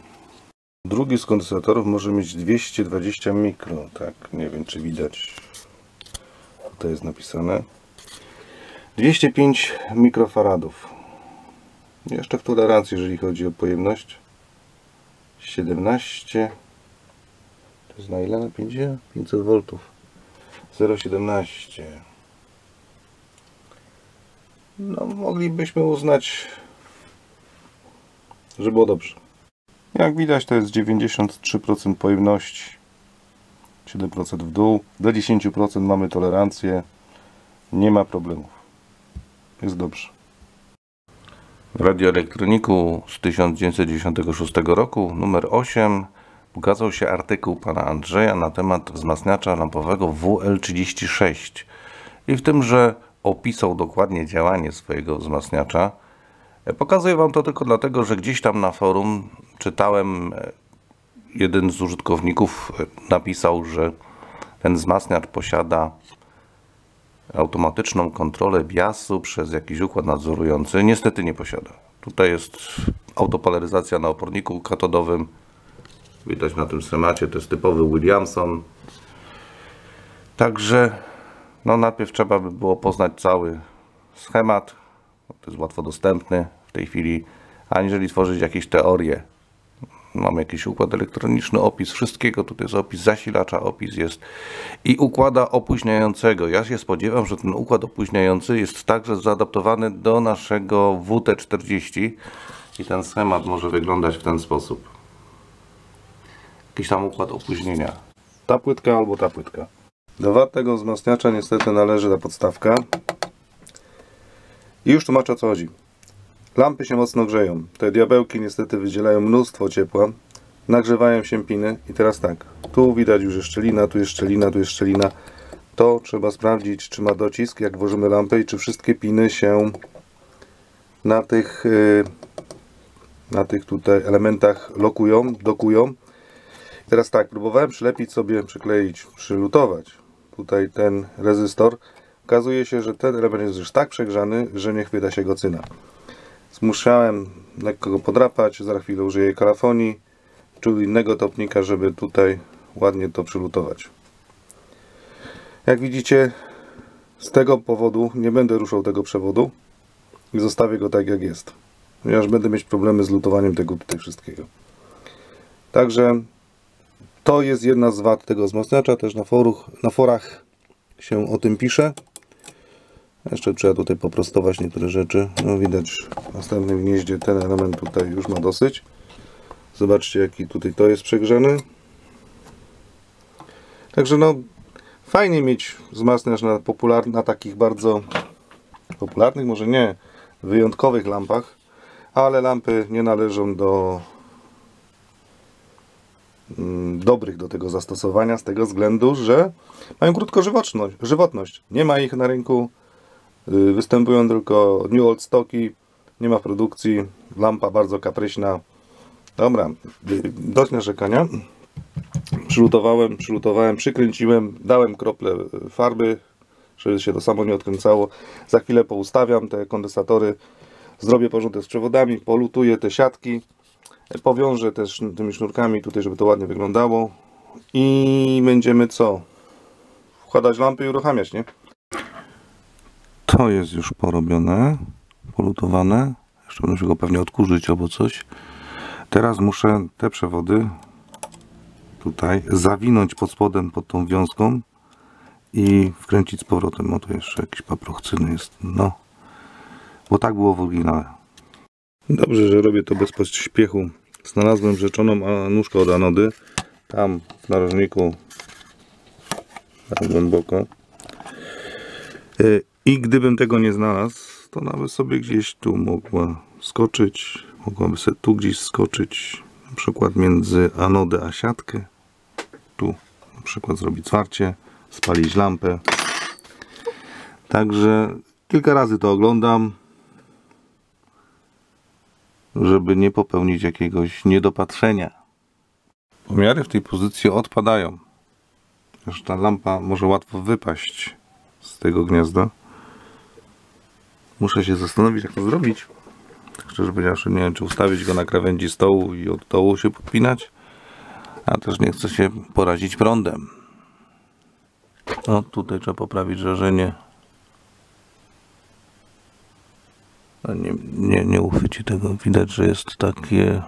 Drugi z kondensatorów może mieć 220 mikro. Tak, nie wiem czy widać. Tutaj jest napisane. 205 mikrofaradów. Jeszcze w tolerancji, jeżeli chodzi o pojemność. 17. To jest na ile napięcie? 500 V. 0,17. No, moglibyśmy uznać, że było dobrze. Jak widać, to jest 93% pojemności, 7% w dół. Do 10% mamy tolerancję, nie ma problemów. Jest dobrze. W radioelektroniku z 1996 roku, numer 8, ukazał się artykuł pana Andrzeja na temat wzmacniacza lampowego WL36 i w tymże opisał dokładnie działanie swojego wzmacniacza. Pokazuję Wam to tylko dlatego, że gdzieś tam na forum czytałem, e, jeden z użytkowników napisał, że ten wzmacniacz posiada automatyczną kontrolę biasu przez jakiś układ nadzorujący. Niestety nie posiada. Tutaj jest autopolaryzacja na oporniku katodowym. Widać na tym schemacie, to jest typowy Williamson. Także no najpierw trzeba by było poznać cały schemat. To jest łatwo dostępny w tej chwili, aniżeli tworzyć jakieś teorie. Mamy jakiś układ elektroniczny, opis wszystkiego. Tutaj jest opis zasilacza, opis jest i układa opóźniającego. Ja się spodziewam, że ten układ opóźniający jest także zaadaptowany do naszego WT40 i ten schemat może wyglądać w ten sposób. Jakiś tam układ opóźnienia. Ta płytka albo ta płytka. Do wad tego wzmacniacza niestety należy ta podstawka. I już tłumaczę o co chodzi. Lampy się mocno grzeją. Te diabełki niestety wydzielają mnóstwo ciepła. Nagrzewają się piny. I teraz tak. Tu widać już jest szczelina, tu jest szczelina, tu jest szczelina. To trzeba sprawdzić, czy ma docisk, jak włożymy lampę i czy wszystkie piny się na tych, yy, na tych tutaj elementach lokują, dokują. Teraz tak, próbowałem przylepić sobie, przykleić, przylutować tutaj ten rezystor. Okazuje się, że ten element jest już tak przegrzany, że nie chwyta się go cyna. Musiałem lekko go podrapać, za chwilę użyję kalafonii czy innego topnika, żeby tutaj ładnie to przylutować. Jak widzicie, z tego powodu nie będę ruszał tego przewodu i zostawię go tak jak jest, ponieważ będę mieć problemy z lutowaniem tego tutaj wszystkiego. Także to jest jedna z wad tego wzmacniacza, też na, foruch, na forach się o tym pisze. Jeszcze trzeba tutaj poprostować niektóre rzeczy. No widać w następnym gnieździe ten element tutaj już ma dosyć. Zobaczcie jaki tutaj to jest przegrzany. Także no Fajnie mieć wzmacniacz na, popular, na takich bardzo popularnych, może nie, wyjątkowych lampach, ale lampy nie należą do mm, dobrych do tego zastosowania z tego względu, że mają krótkożywotność. żywotność. Nie ma ich na rynku, występują tylko new old stocki, nie ma produkcji, lampa bardzo kapryśna. Dobra, y, dość narzekania. Przylutowałem, przylutowałem, przykręciłem, dałem krople farby, żeby się to samo nie odkręcało. Za chwilę poustawiam te kondensatory, zrobię porządek z przewodami, polutuję te siatki, powiążę też tymi sznurkami tutaj, żeby to ładnie wyglądało i będziemy co? Wkładać lampy i uruchamiać, nie? To jest już porobione, polutowane. Jeszcze muszę go pewnie odkurzyć albo coś. Teraz muszę te przewody tutaj zawinąć pod spodem pod tą wiązką i wkręcić z powrotem. O, tu jeszcze jakiś paprochcyny jest. No, bo tak było w oryginale. Dobrze, że robię to bez pośpiechu. Znalazłem rzeczoną nóżkę od anody. Tam w narożniku. Tam głęboko. Y, I gdybym tego nie znalazł, to nawet sobie gdzieś tu mogła skoczyć. Mogłaby sobie tu gdzieś skoczyć. Na przykład między anodę a siatkę. Tu na przykład zrobić zwarcie, spalić lampę. Także kilka razy to oglądam żeby nie popełnić jakiegoś niedopatrzenia. Pomiary w tej pozycji odpadają. Już ta lampa może łatwo wypaść z tego gniazda. Muszę się zastanowić, jak to zrobić. Szczerze powiedziawszy, nie wiem, czy ustawić go na krawędzi stołu i od dołu się podpinać. A też nie chcę się porazić prądem. No, tutaj trzeba poprawić żarzenie. A Nie, nie, nie uchwyci tego. Widać, że jest takie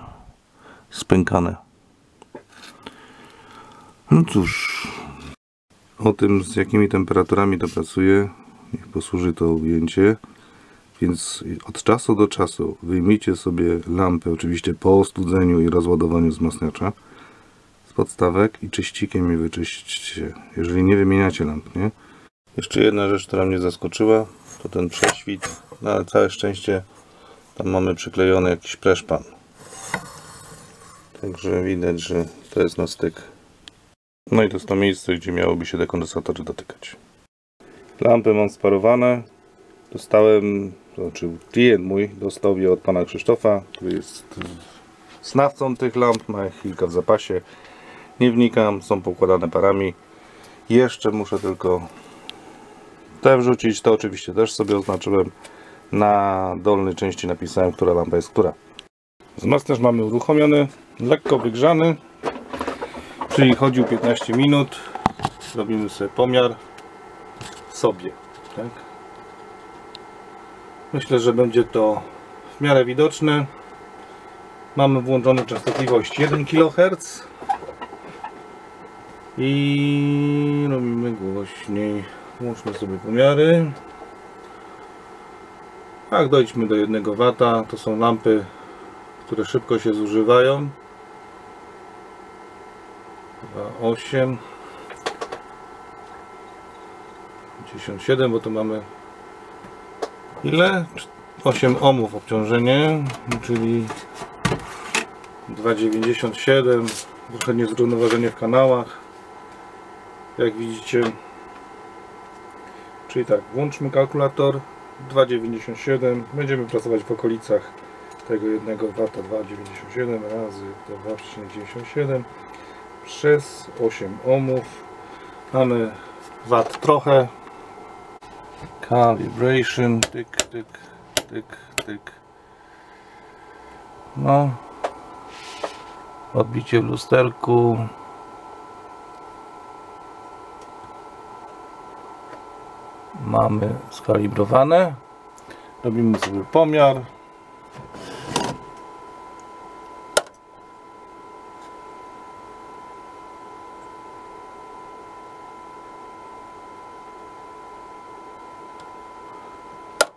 spękane. No cóż, o tym z jakimi temperaturami to pracuje, niech posłuży to ujęcie. Więc od czasu do czasu wyjmijcie sobie lampę, oczywiście po ostudzeniu i rozładowaniu wzmacniacza z podstawek i czyścikiem je wyczyśćcie, jeżeli nie wymieniacie lamp, nie? Jeszcze jedna rzecz, która mnie zaskoczyła, to ten prześwit. No ale całe szczęście tam mamy przyklejony jakiś preszpan. Także widać, że to jest na styk. No i to jest to miejsce, gdzie miałoby się te kondensatory dotykać. Lampy mam sparowane. Dostałem, to znaczy klient mój dostał je od pana Krzysztofa, który jest znawcą tych lamp, ma ich kilka w zapasie. Nie wnikam, są poukładane parami. Jeszcze muszę tylko te wrzucić, to oczywiście też sobie oznaczyłem. Na dolnej części napisałem, która lampa jest która. Wzmacniacz mamy uruchomiony, lekko wygrzany, czyli chodził 15 minut. Robimy sobie pomiar sobie. Tak? Myślę, że będzie to w miarę widoczne. Mamy włączoną częstotliwość 1 kHz i robimy głośniej. Włączmy sobie pomiary. Jak dojdźmy do 1 W, to są lampy, które szybko się zużywają. 8 57, bo to mamy ile? 8 ohmów obciążenie, czyli 2,97 trochę niezrównoważenie w kanałach. Jak widzicie czyli tak, włączmy kalkulator 2,97 będziemy pracować w okolicach tego 1 W 2,97 razy 2,97 przez 8 ohmów mamy wat trochę calibration tyk, tyk, tyk, tyk. No. Odbicie w lusterku. Mamy skalibrowane. Robimy sobie pomiar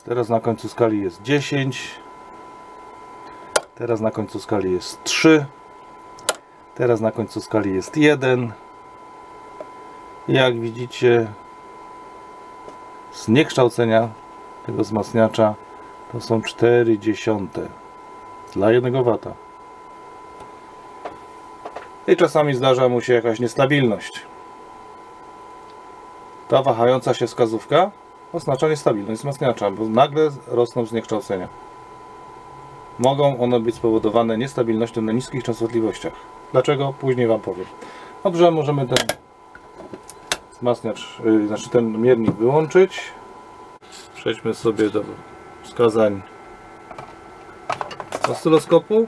teraz na końcu skali jest 10 teraz na końcu skali jest 3 teraz na końcu skali jest 1 Jak widzicie, zniekształcenia tego wzmacniacza to są 4 dziesiąte dla 1 wata. I czasami zdarza mu się jakaś niestabilność. Ta wahająca się wskazówka oznacza niestabilność wzmacniacza, bo nagle rosną zniekształcenia. Mogą one być spowodowane niestabilnością na niskich częstotliwościach. Dlaczego? Później Wam powiem. Dobrze, możemy ten wzmacniacz, yy, znaczy ten miernik wyłączyć. Przejdźmy sobie do wskazań oscyloskopu.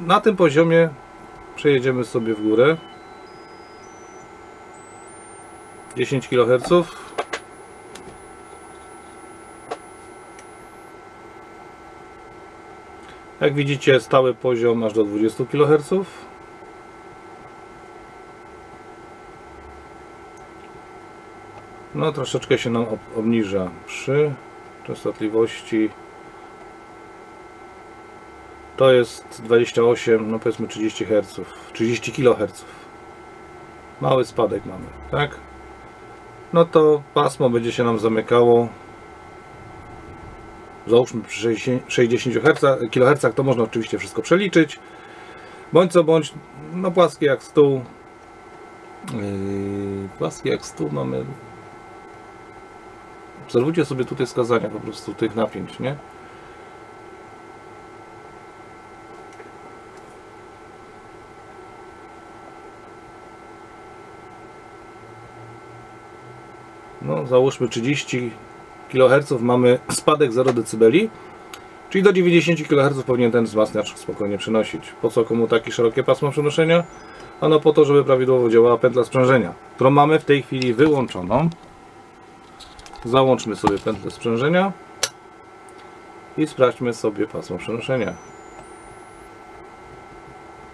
Na tym poziomie przejedziemy sobie w górę. 10 kHz. Jak widzicie, stały poziom aż do 20 kHz. No, troszeczkę się nam ob- obniża przy częstotliwości. To jest 28, no powiedzmy 30 Hz, 30 kHz. Mały spadek mamy, tak? No to pasmo będzie się nam zamykało. Załóżmy przy 60 60 Hz, kHz to można oczywiście wszystko przeliczyć. Bądź co bądź, no płaskie jak stół. Yy, płaskie jak stół mamy. Obserwujcie sobie tutaj wskazania po prostu tych napięć, nie? No, załóżmy 30 kHz mamy spadek 0 dB, czyli do 90 kHz powinien ten wzmacniacz spokojnie przenosić. Po co komu takie szerokie pasmo przenoszenia? Ano po to, żeby prawidłowo działała pętla sprzężenia, którą mamy w tej chwili wyłączoną. Załączmy sobie pętlę sprzężenia i sprawdźmy sobie pasmo przenoszenia.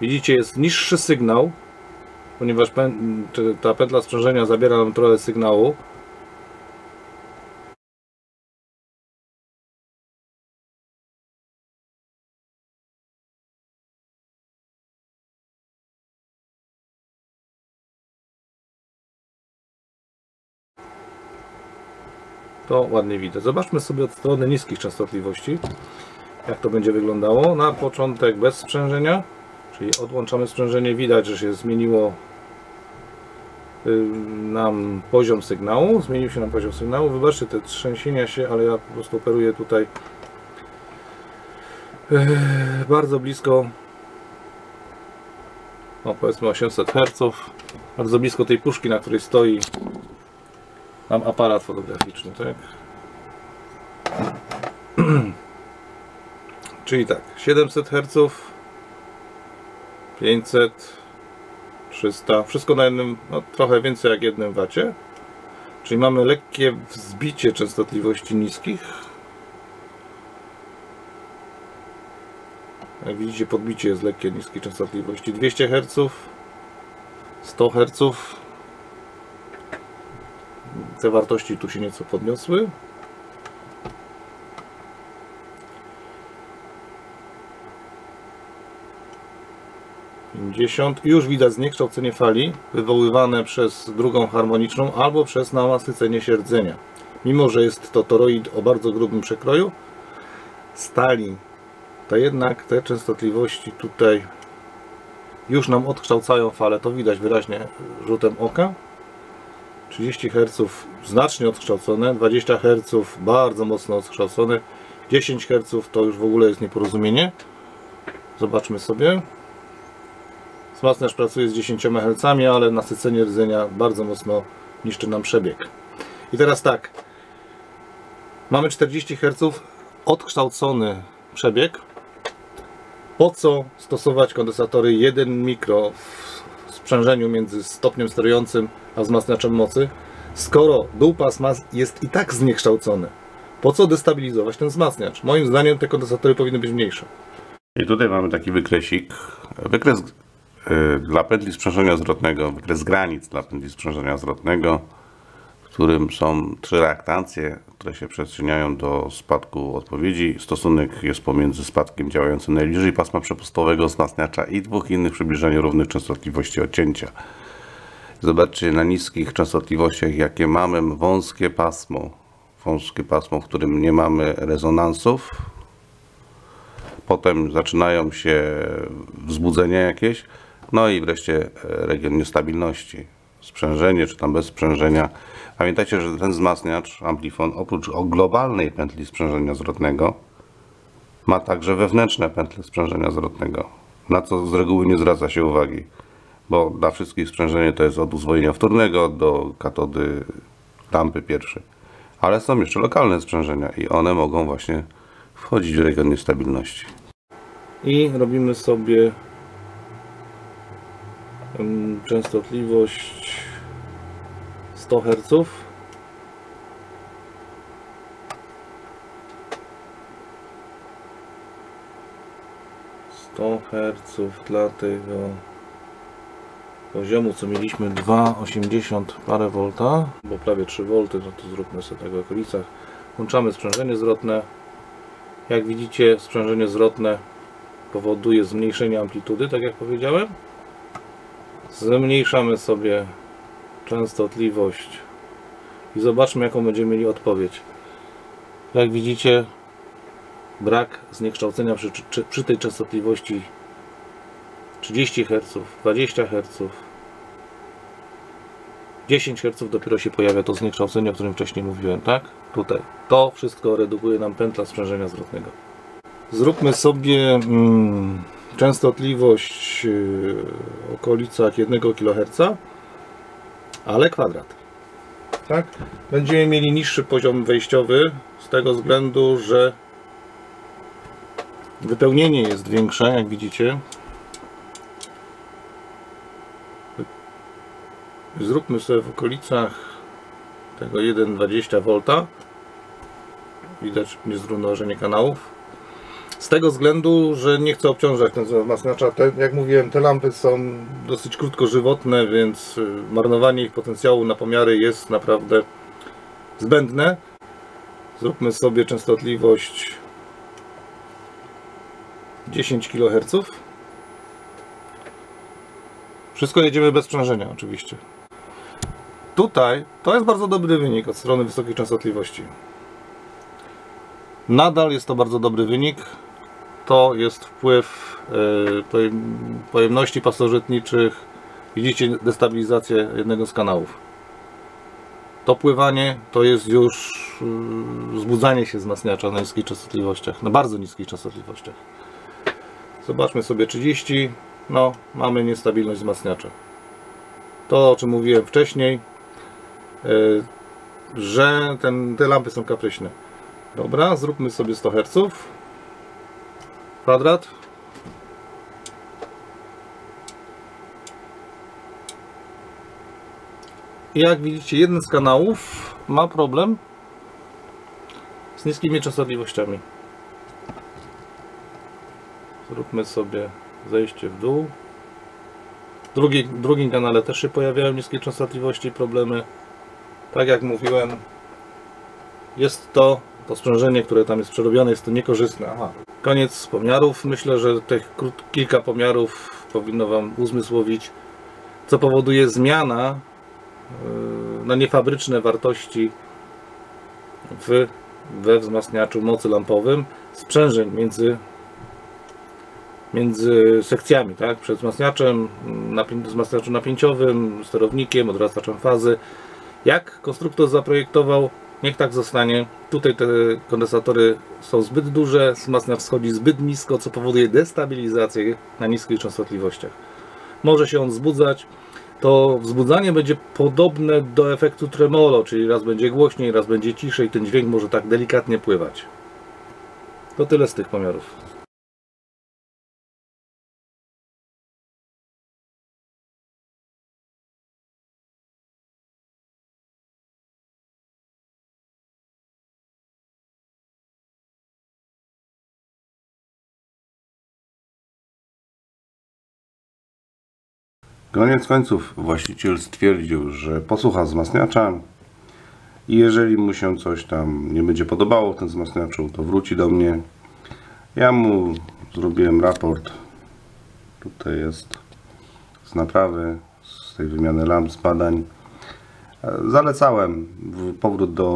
Widzicie, jest niższy sygnał, ponieważ ta pętla sprzężenia zabiera nam trochę sygnału. To ładnie widać. Zobaczmy sobie od strony niskich częstotliwości, jak to będzie wyglądało. Na początek bez sprzężenia, czyli odłączamy sprzężenie. Widać, że się zmieniło nam poziom sygnału. Zmienił się nam poziom sygnału. Wybaczcie te trzęsienia się, ale ja po prostu operuję tutaj y, bardzo blisko no powiedzmy 800 Hz bardzo blisko tej puszki, na której stoi Mam aparat fotograficzny, tak? Czyli tak, 700 Hz, 500, 300, wszystko na jednym, no trochę więcej jak jednym wacie. Czyli mamy lekkie wzbicie częstotliwości niskich. Jak widzicie, podbicie jest lekkie niskiej częstotliwości. 200 Hz, 100 Hz, te wartości tu się nieco podniosły. Już widać zniekształcenie fali wywoływane przez drugą harmoniczną albo przez nasycenie się rdzenia. Mimo, że jest to toroid o bardzo grubym przekroju stali, to jednak te częstotliwości tutaj już nam odkształcają falę. To widać wyraźnie rzutem oka. 30 Hz znacznie odkształcone, 20 Hz bardzo mocno odkształcone, 10 Hz to już w ogóle jest nieporozumienie. Zobaczmy sobie. Wzmacniacz pracuje z 10 Hz, ale nasycenie rdzenia bardzo mocno niszczy nam przebieg. I teraz tak. Mamy 40 Hz, odkształcony przebieg. Po co stosować kondensatory 1 mikro w sprzężeniu między stopniem sterującym a wzmacniaczem mocy, skoro dół pasma jest i tak zniekształcony. Po co destabilizować ten wzmacniacz? Moim zdaniem te kondensatory powinny być mniejsze. I tutaj mamy taki wykresik. Wykres y, dla pętli sprzężenia zwrotnego, wykres granic dla pętli sprzężenia zwrotnego, którym są trzy reaktancje, które się przyczyniają do spadku odpowiedzi. Stosunek jest pomiędzy spadkiem działającym najbliżej pasma przepustowego wzmacniacza i dwóch innych przybliżeniu równych częstotliwości odcięcia. Zobaczcie na niskich częstotliwościach, jakie mamy wąskie pasmo. Wąskie pasmo, w którym nie mamy rezonansów. Potem zaczynają się wzbudzenia jakieś. No i wreszcie e, region niestabilności. Sprzężenie, czy tam bez sprzężenia. Pamiętajcie, że ten wzmacniacz, amplifon, oprócz globalnej pętli sprzężenia zwrotnego, ma także wewnętrzne pętle sprzężenia zwrotnego, na co z reguły nie zwraca się uwagi, bo dla wszystkich sprzężenie to jest od uzwojenia wtórnego do katody lampy pierwszej. Ale są jeszcze lokalne sprzężenia i one mogą właśnie wchodzić w region niestabilności. I robimy sobie częstotliwość 100 Hz. Hz dla tego poziomu, co mieliśmy 2,80 parę volta, bo prawie 3 V, no to zróbmy sobie tak w okolicach. Włączamy sprzężenie zwrotne. Jak widzicie, sprzężenie zwrotne powoduje zmniejszenie amplitudy, tak jak powiedziałem. Zmniejszamy sobie częstotliwość i zobaczmy, jaką będziemy mieli odpowiedź. Jak widzicie, brak zniekształcenia przy, przy, tej częstotliwości 30 Hz, 20 Hz, 10 Hz dopiero się pojawia to zniekształcenie, o którym wcześniej mówiłem, tak? Tutaj. To wszystko redukuje nam pętla sprzężenia zwrotnego. Zróbmy sobie mm, częstotliwość yy, w okolicach 1 kHz, ale kwadrat. Tak? Będziemy mieli niższy poziom wejściowy z tego względu, że wypełnienie jest większe, jak widzicie. Zróbmy sobie w okolicach tego 1,20 V. Widać niezrównoważenie kanałów. Z tego względu, że nie chcę obciążać ten wzmacniacza. Te, jak mówiłem, te lampy są dosyć krótkożywotne, więc y, marnowanie ich potencjału na pomiary jest naprawdę zbędne. Zróbmy sobie częstotliwość 10 kHz. Wszystko jedziemy bez sprzężenia oczywiście. Tutaj to jest bardzo dobry wynik od strony wysokiej częstotliwości. Nadal jest to bardzo dobry wynik. To jest wpływ e, pojem- pojemności pasożytniczych. Widzicie destabilizację jednego z kanałów. To pływanie to jest już y, wzbudzanie się wzmacniacza na niskich częstotliwościach, na bardzo niskich częstotliwościach. Zobaczmy sobie 30. No, mamy niestabilność wzmacniacza. To, o czym mówiłem wcześniej, y, że ten, te lampy są kapryśne. Dobra, zróbmy sobie 100 Hz. Kwadrat. Jak widzicie, jeden z kanałów ma problem z niskimi częstotliwościami. Zróbmy sobie zejście w dół. W drugi, drugim kanale też się pojawiają niskie częstotliwości, problemy. Tak jak mówiłem, jest to, to sprzężenie, które tam jest przerobione, jest to niekorzystne. Aha. Koniec pomiarów. Myślę, że tych kilka pomiarów powinno Wam uzmysłowić, co powoduje zmiana yy, na niefabryczne wartości w, we wzmacniaczu mocy lampowym sprzężeń między między sekcjami, tak? Przed wzmacniaczem, napię- wzmacniaczem napięciowym, sterownikiem, odwracaczem fazy. Jak konstruktor zaprojektował, niech tak zostanie. Tutaj te kondensatory są zbyt duże, wzmacniacz schodzi zbyt nisko, co powoduje destabilizację na niskich częstotliwościach. Może się on wzbudzać. To wzbudzanie będzie podobne do efektu tremolo, czyli raz będzie głośniej, raz będzie ciszej, ten dźwięk może tak delikatnie pływać. To tyle z tych pomiarów. Koniec końców właściciel stwierdził, że posłucha wzmacniacza i jeżeli mu się coś tam nie będzie podobało w tym wzmacniaczu, to wróci do mnie. Ja mu zrobiłem raport. Tutaj jest z naprawy, z tej wymiany lamp, z badań. Zalecałem powrót do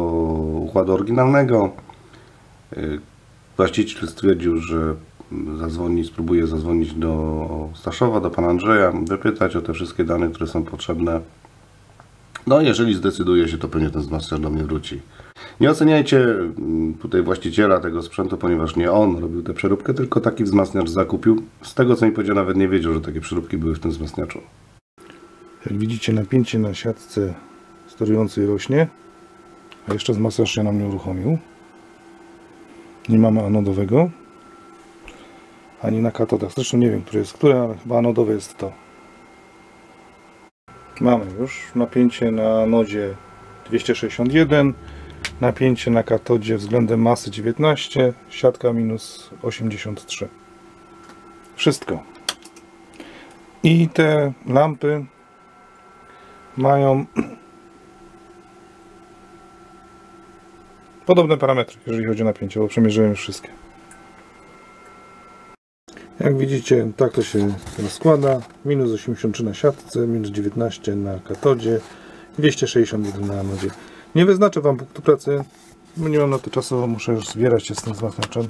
układu oryginalnego. E, Właściciel stwierdził, że zadzwoni, spróbuje zadzwonić do Staszowa, do pana Andrzeja, wypytać o te wszystkie dane, które są potrzebne. No, jeżeli zdecyduje się, to pewnie ten wzmacniacz do mnie wróci. Nie oceniajcie mm, tutaj właściciela tego sprzętu, ponieważ nie on robił tę przeróbkę, tylko taki wzmacniacz zakupił. Z tego co mi powiedział, nawet nie wiedział, że takie przeróbki były w tym wzmacniaczu. Jak widzicie napięcie na siatce sterującej rośnie, a jeszcze wzmacniacz się nam nie uruchomił. Nie mamy anodowego, ani na katodach. Zresztą nie wiem, które jest które, chyba anodowe jest to. Mamy już napięcie na anodzie 261, napięcie na katodzie względem masy 19, siatka minus 83. Wszystko. I te lampy mają podobne parametry, jeżeli chodzi o napięcie, bo przemierzyłem już wszystkie. Jak widzicie, tak to się rozkłada. Minus 83 na siatce, minus 19 na katodzie, 261 na anodzie. Nie wyznaczę Wam punktu pracy, bo nie mam na to czasu, muszę już zbierać się z tym wzmacniaczem.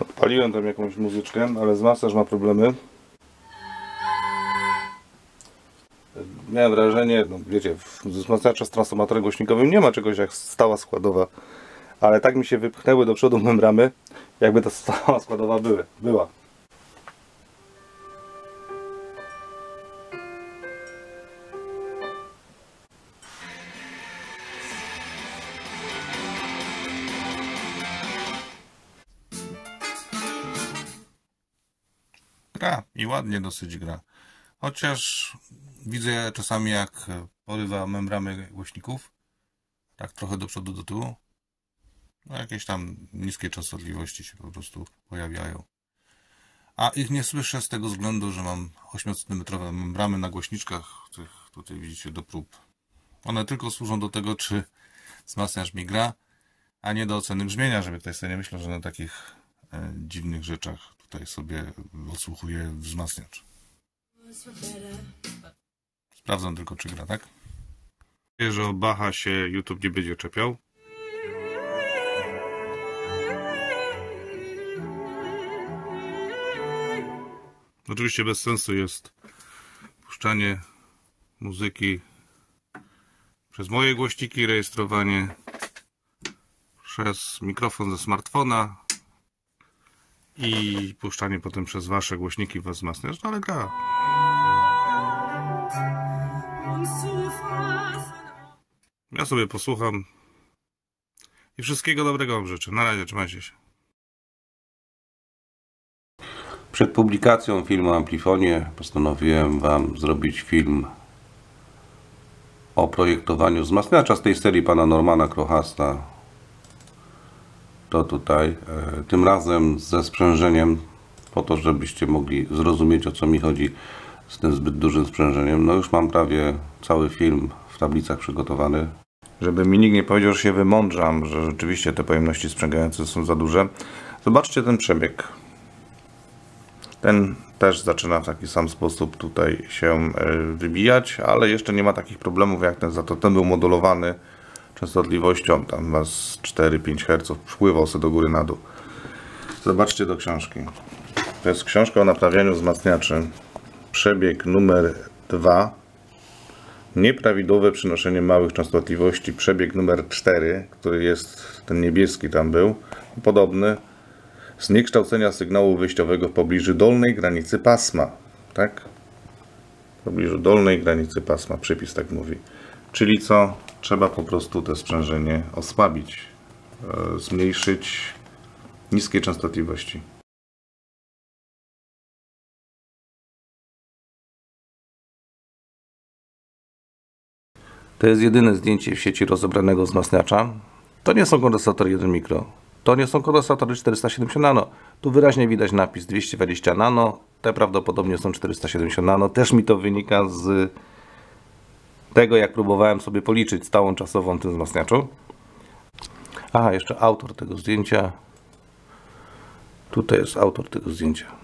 Odpaliłem tam jakąś muzyczkę, ale wzmacniacz ma problemy. Miałem wrażenie, no wiecie, w wzmacniaczu z transformatorem głośnikowym nie ma czegoś jak stała składowa, ale tak mi się wypchnęły do przodu membramy, jakby ta stała składowa były, była. Gra i ładnie dosyć gra. Chociaż widzę czasami jak porywa membramy głośników. Tak trochę do przodu, do tyłu. No jakieś tam niskie częstotliwości się po prostu pojawiają. A ich nie słyszę z tego względu, że mam 8 cm membramy na głośniczkach, których tutaj widzicie do prób. One tylko służą do tego, czy wzmacniacz mi gra, a nie do oceny brzmienia, żeby ktoś sobie nie myślał, że na takich e, dziwnych rzeczach tutaj sobie odsłuchuje wzmacniacz. Sprawdzam tylko, czy gra, tak? Wie, że o Bacha się YouTube nie będzie czepiał. Oczywiście bez sensu jest puszczanie muzyki przez moje głośniki, rejestrowanie przez mikrofon ze smartfona i puszczanie potem przez wasze głośniki was wzmacniacz, no ale gra. Ja sobie posłucham i wszystkiego dobrego wam życzę. Na razie, trzymajcie się. Przed publikacją filmu Amplifonie postanowiłem Wam zrobić film o projektowaniu wzmacniacza z tej serii pana Normana Krochasta. To tutaj. e, Tym razem ze sprzężeniem, po to, żebyście mogli zrozumieć o co mi chodzi z tym zbyt dużym sprzężeniem. No już mam prawie cały film w tablicach przygotowany. Żeby mi nikt nie powiedział, że się wymądrzam, że rzeczywiście te pojemności sprzęgające są za duże. Zobaczcie ten przebieg. Ten też zaczyna w taki sam sposób tutaj się e, wybijać, ale jeszcze nie ma takich problemów jak ten, za to ten był modulowany częstotliwością, tam z 4-5 Hz, wpływał sobie do góry na dół. Zobaczcie do książki. To jest książka o naprawianiu wzmacniaczy. Przebieg numer 2 Nieprawidłowe przenoszenie małych częstotliwości. Przebieg numer 4, który jest, ten niebieski tam był, podobny. Zniekształcenia sygnału wyjściowego w pobliżu dolnej granicy pasma. Tak? W pobliżu dolnej granicy pasma. Przypis tak mówi. Czyli co? Trzeba po prostu to sprzężenie osłabić. e, Zmniejszyć niskie częstotliwości. To jest jedyne zdjęcie w sieci rozebranego wzmacniacza. To nie są kondensatory 1 mikro. To nie są kondensatory 470 nano. Tu wyraźnie widać napis 220 nano. Te prawdopodobnie są 470 nano. Też mi to wynika z tego, jak próbowałem sobie policzyć stałą czasową tym wzmacniaczu. Aha, jeszcze autor tego zdjęcia. Tutaj jest autor tego zdjęcia.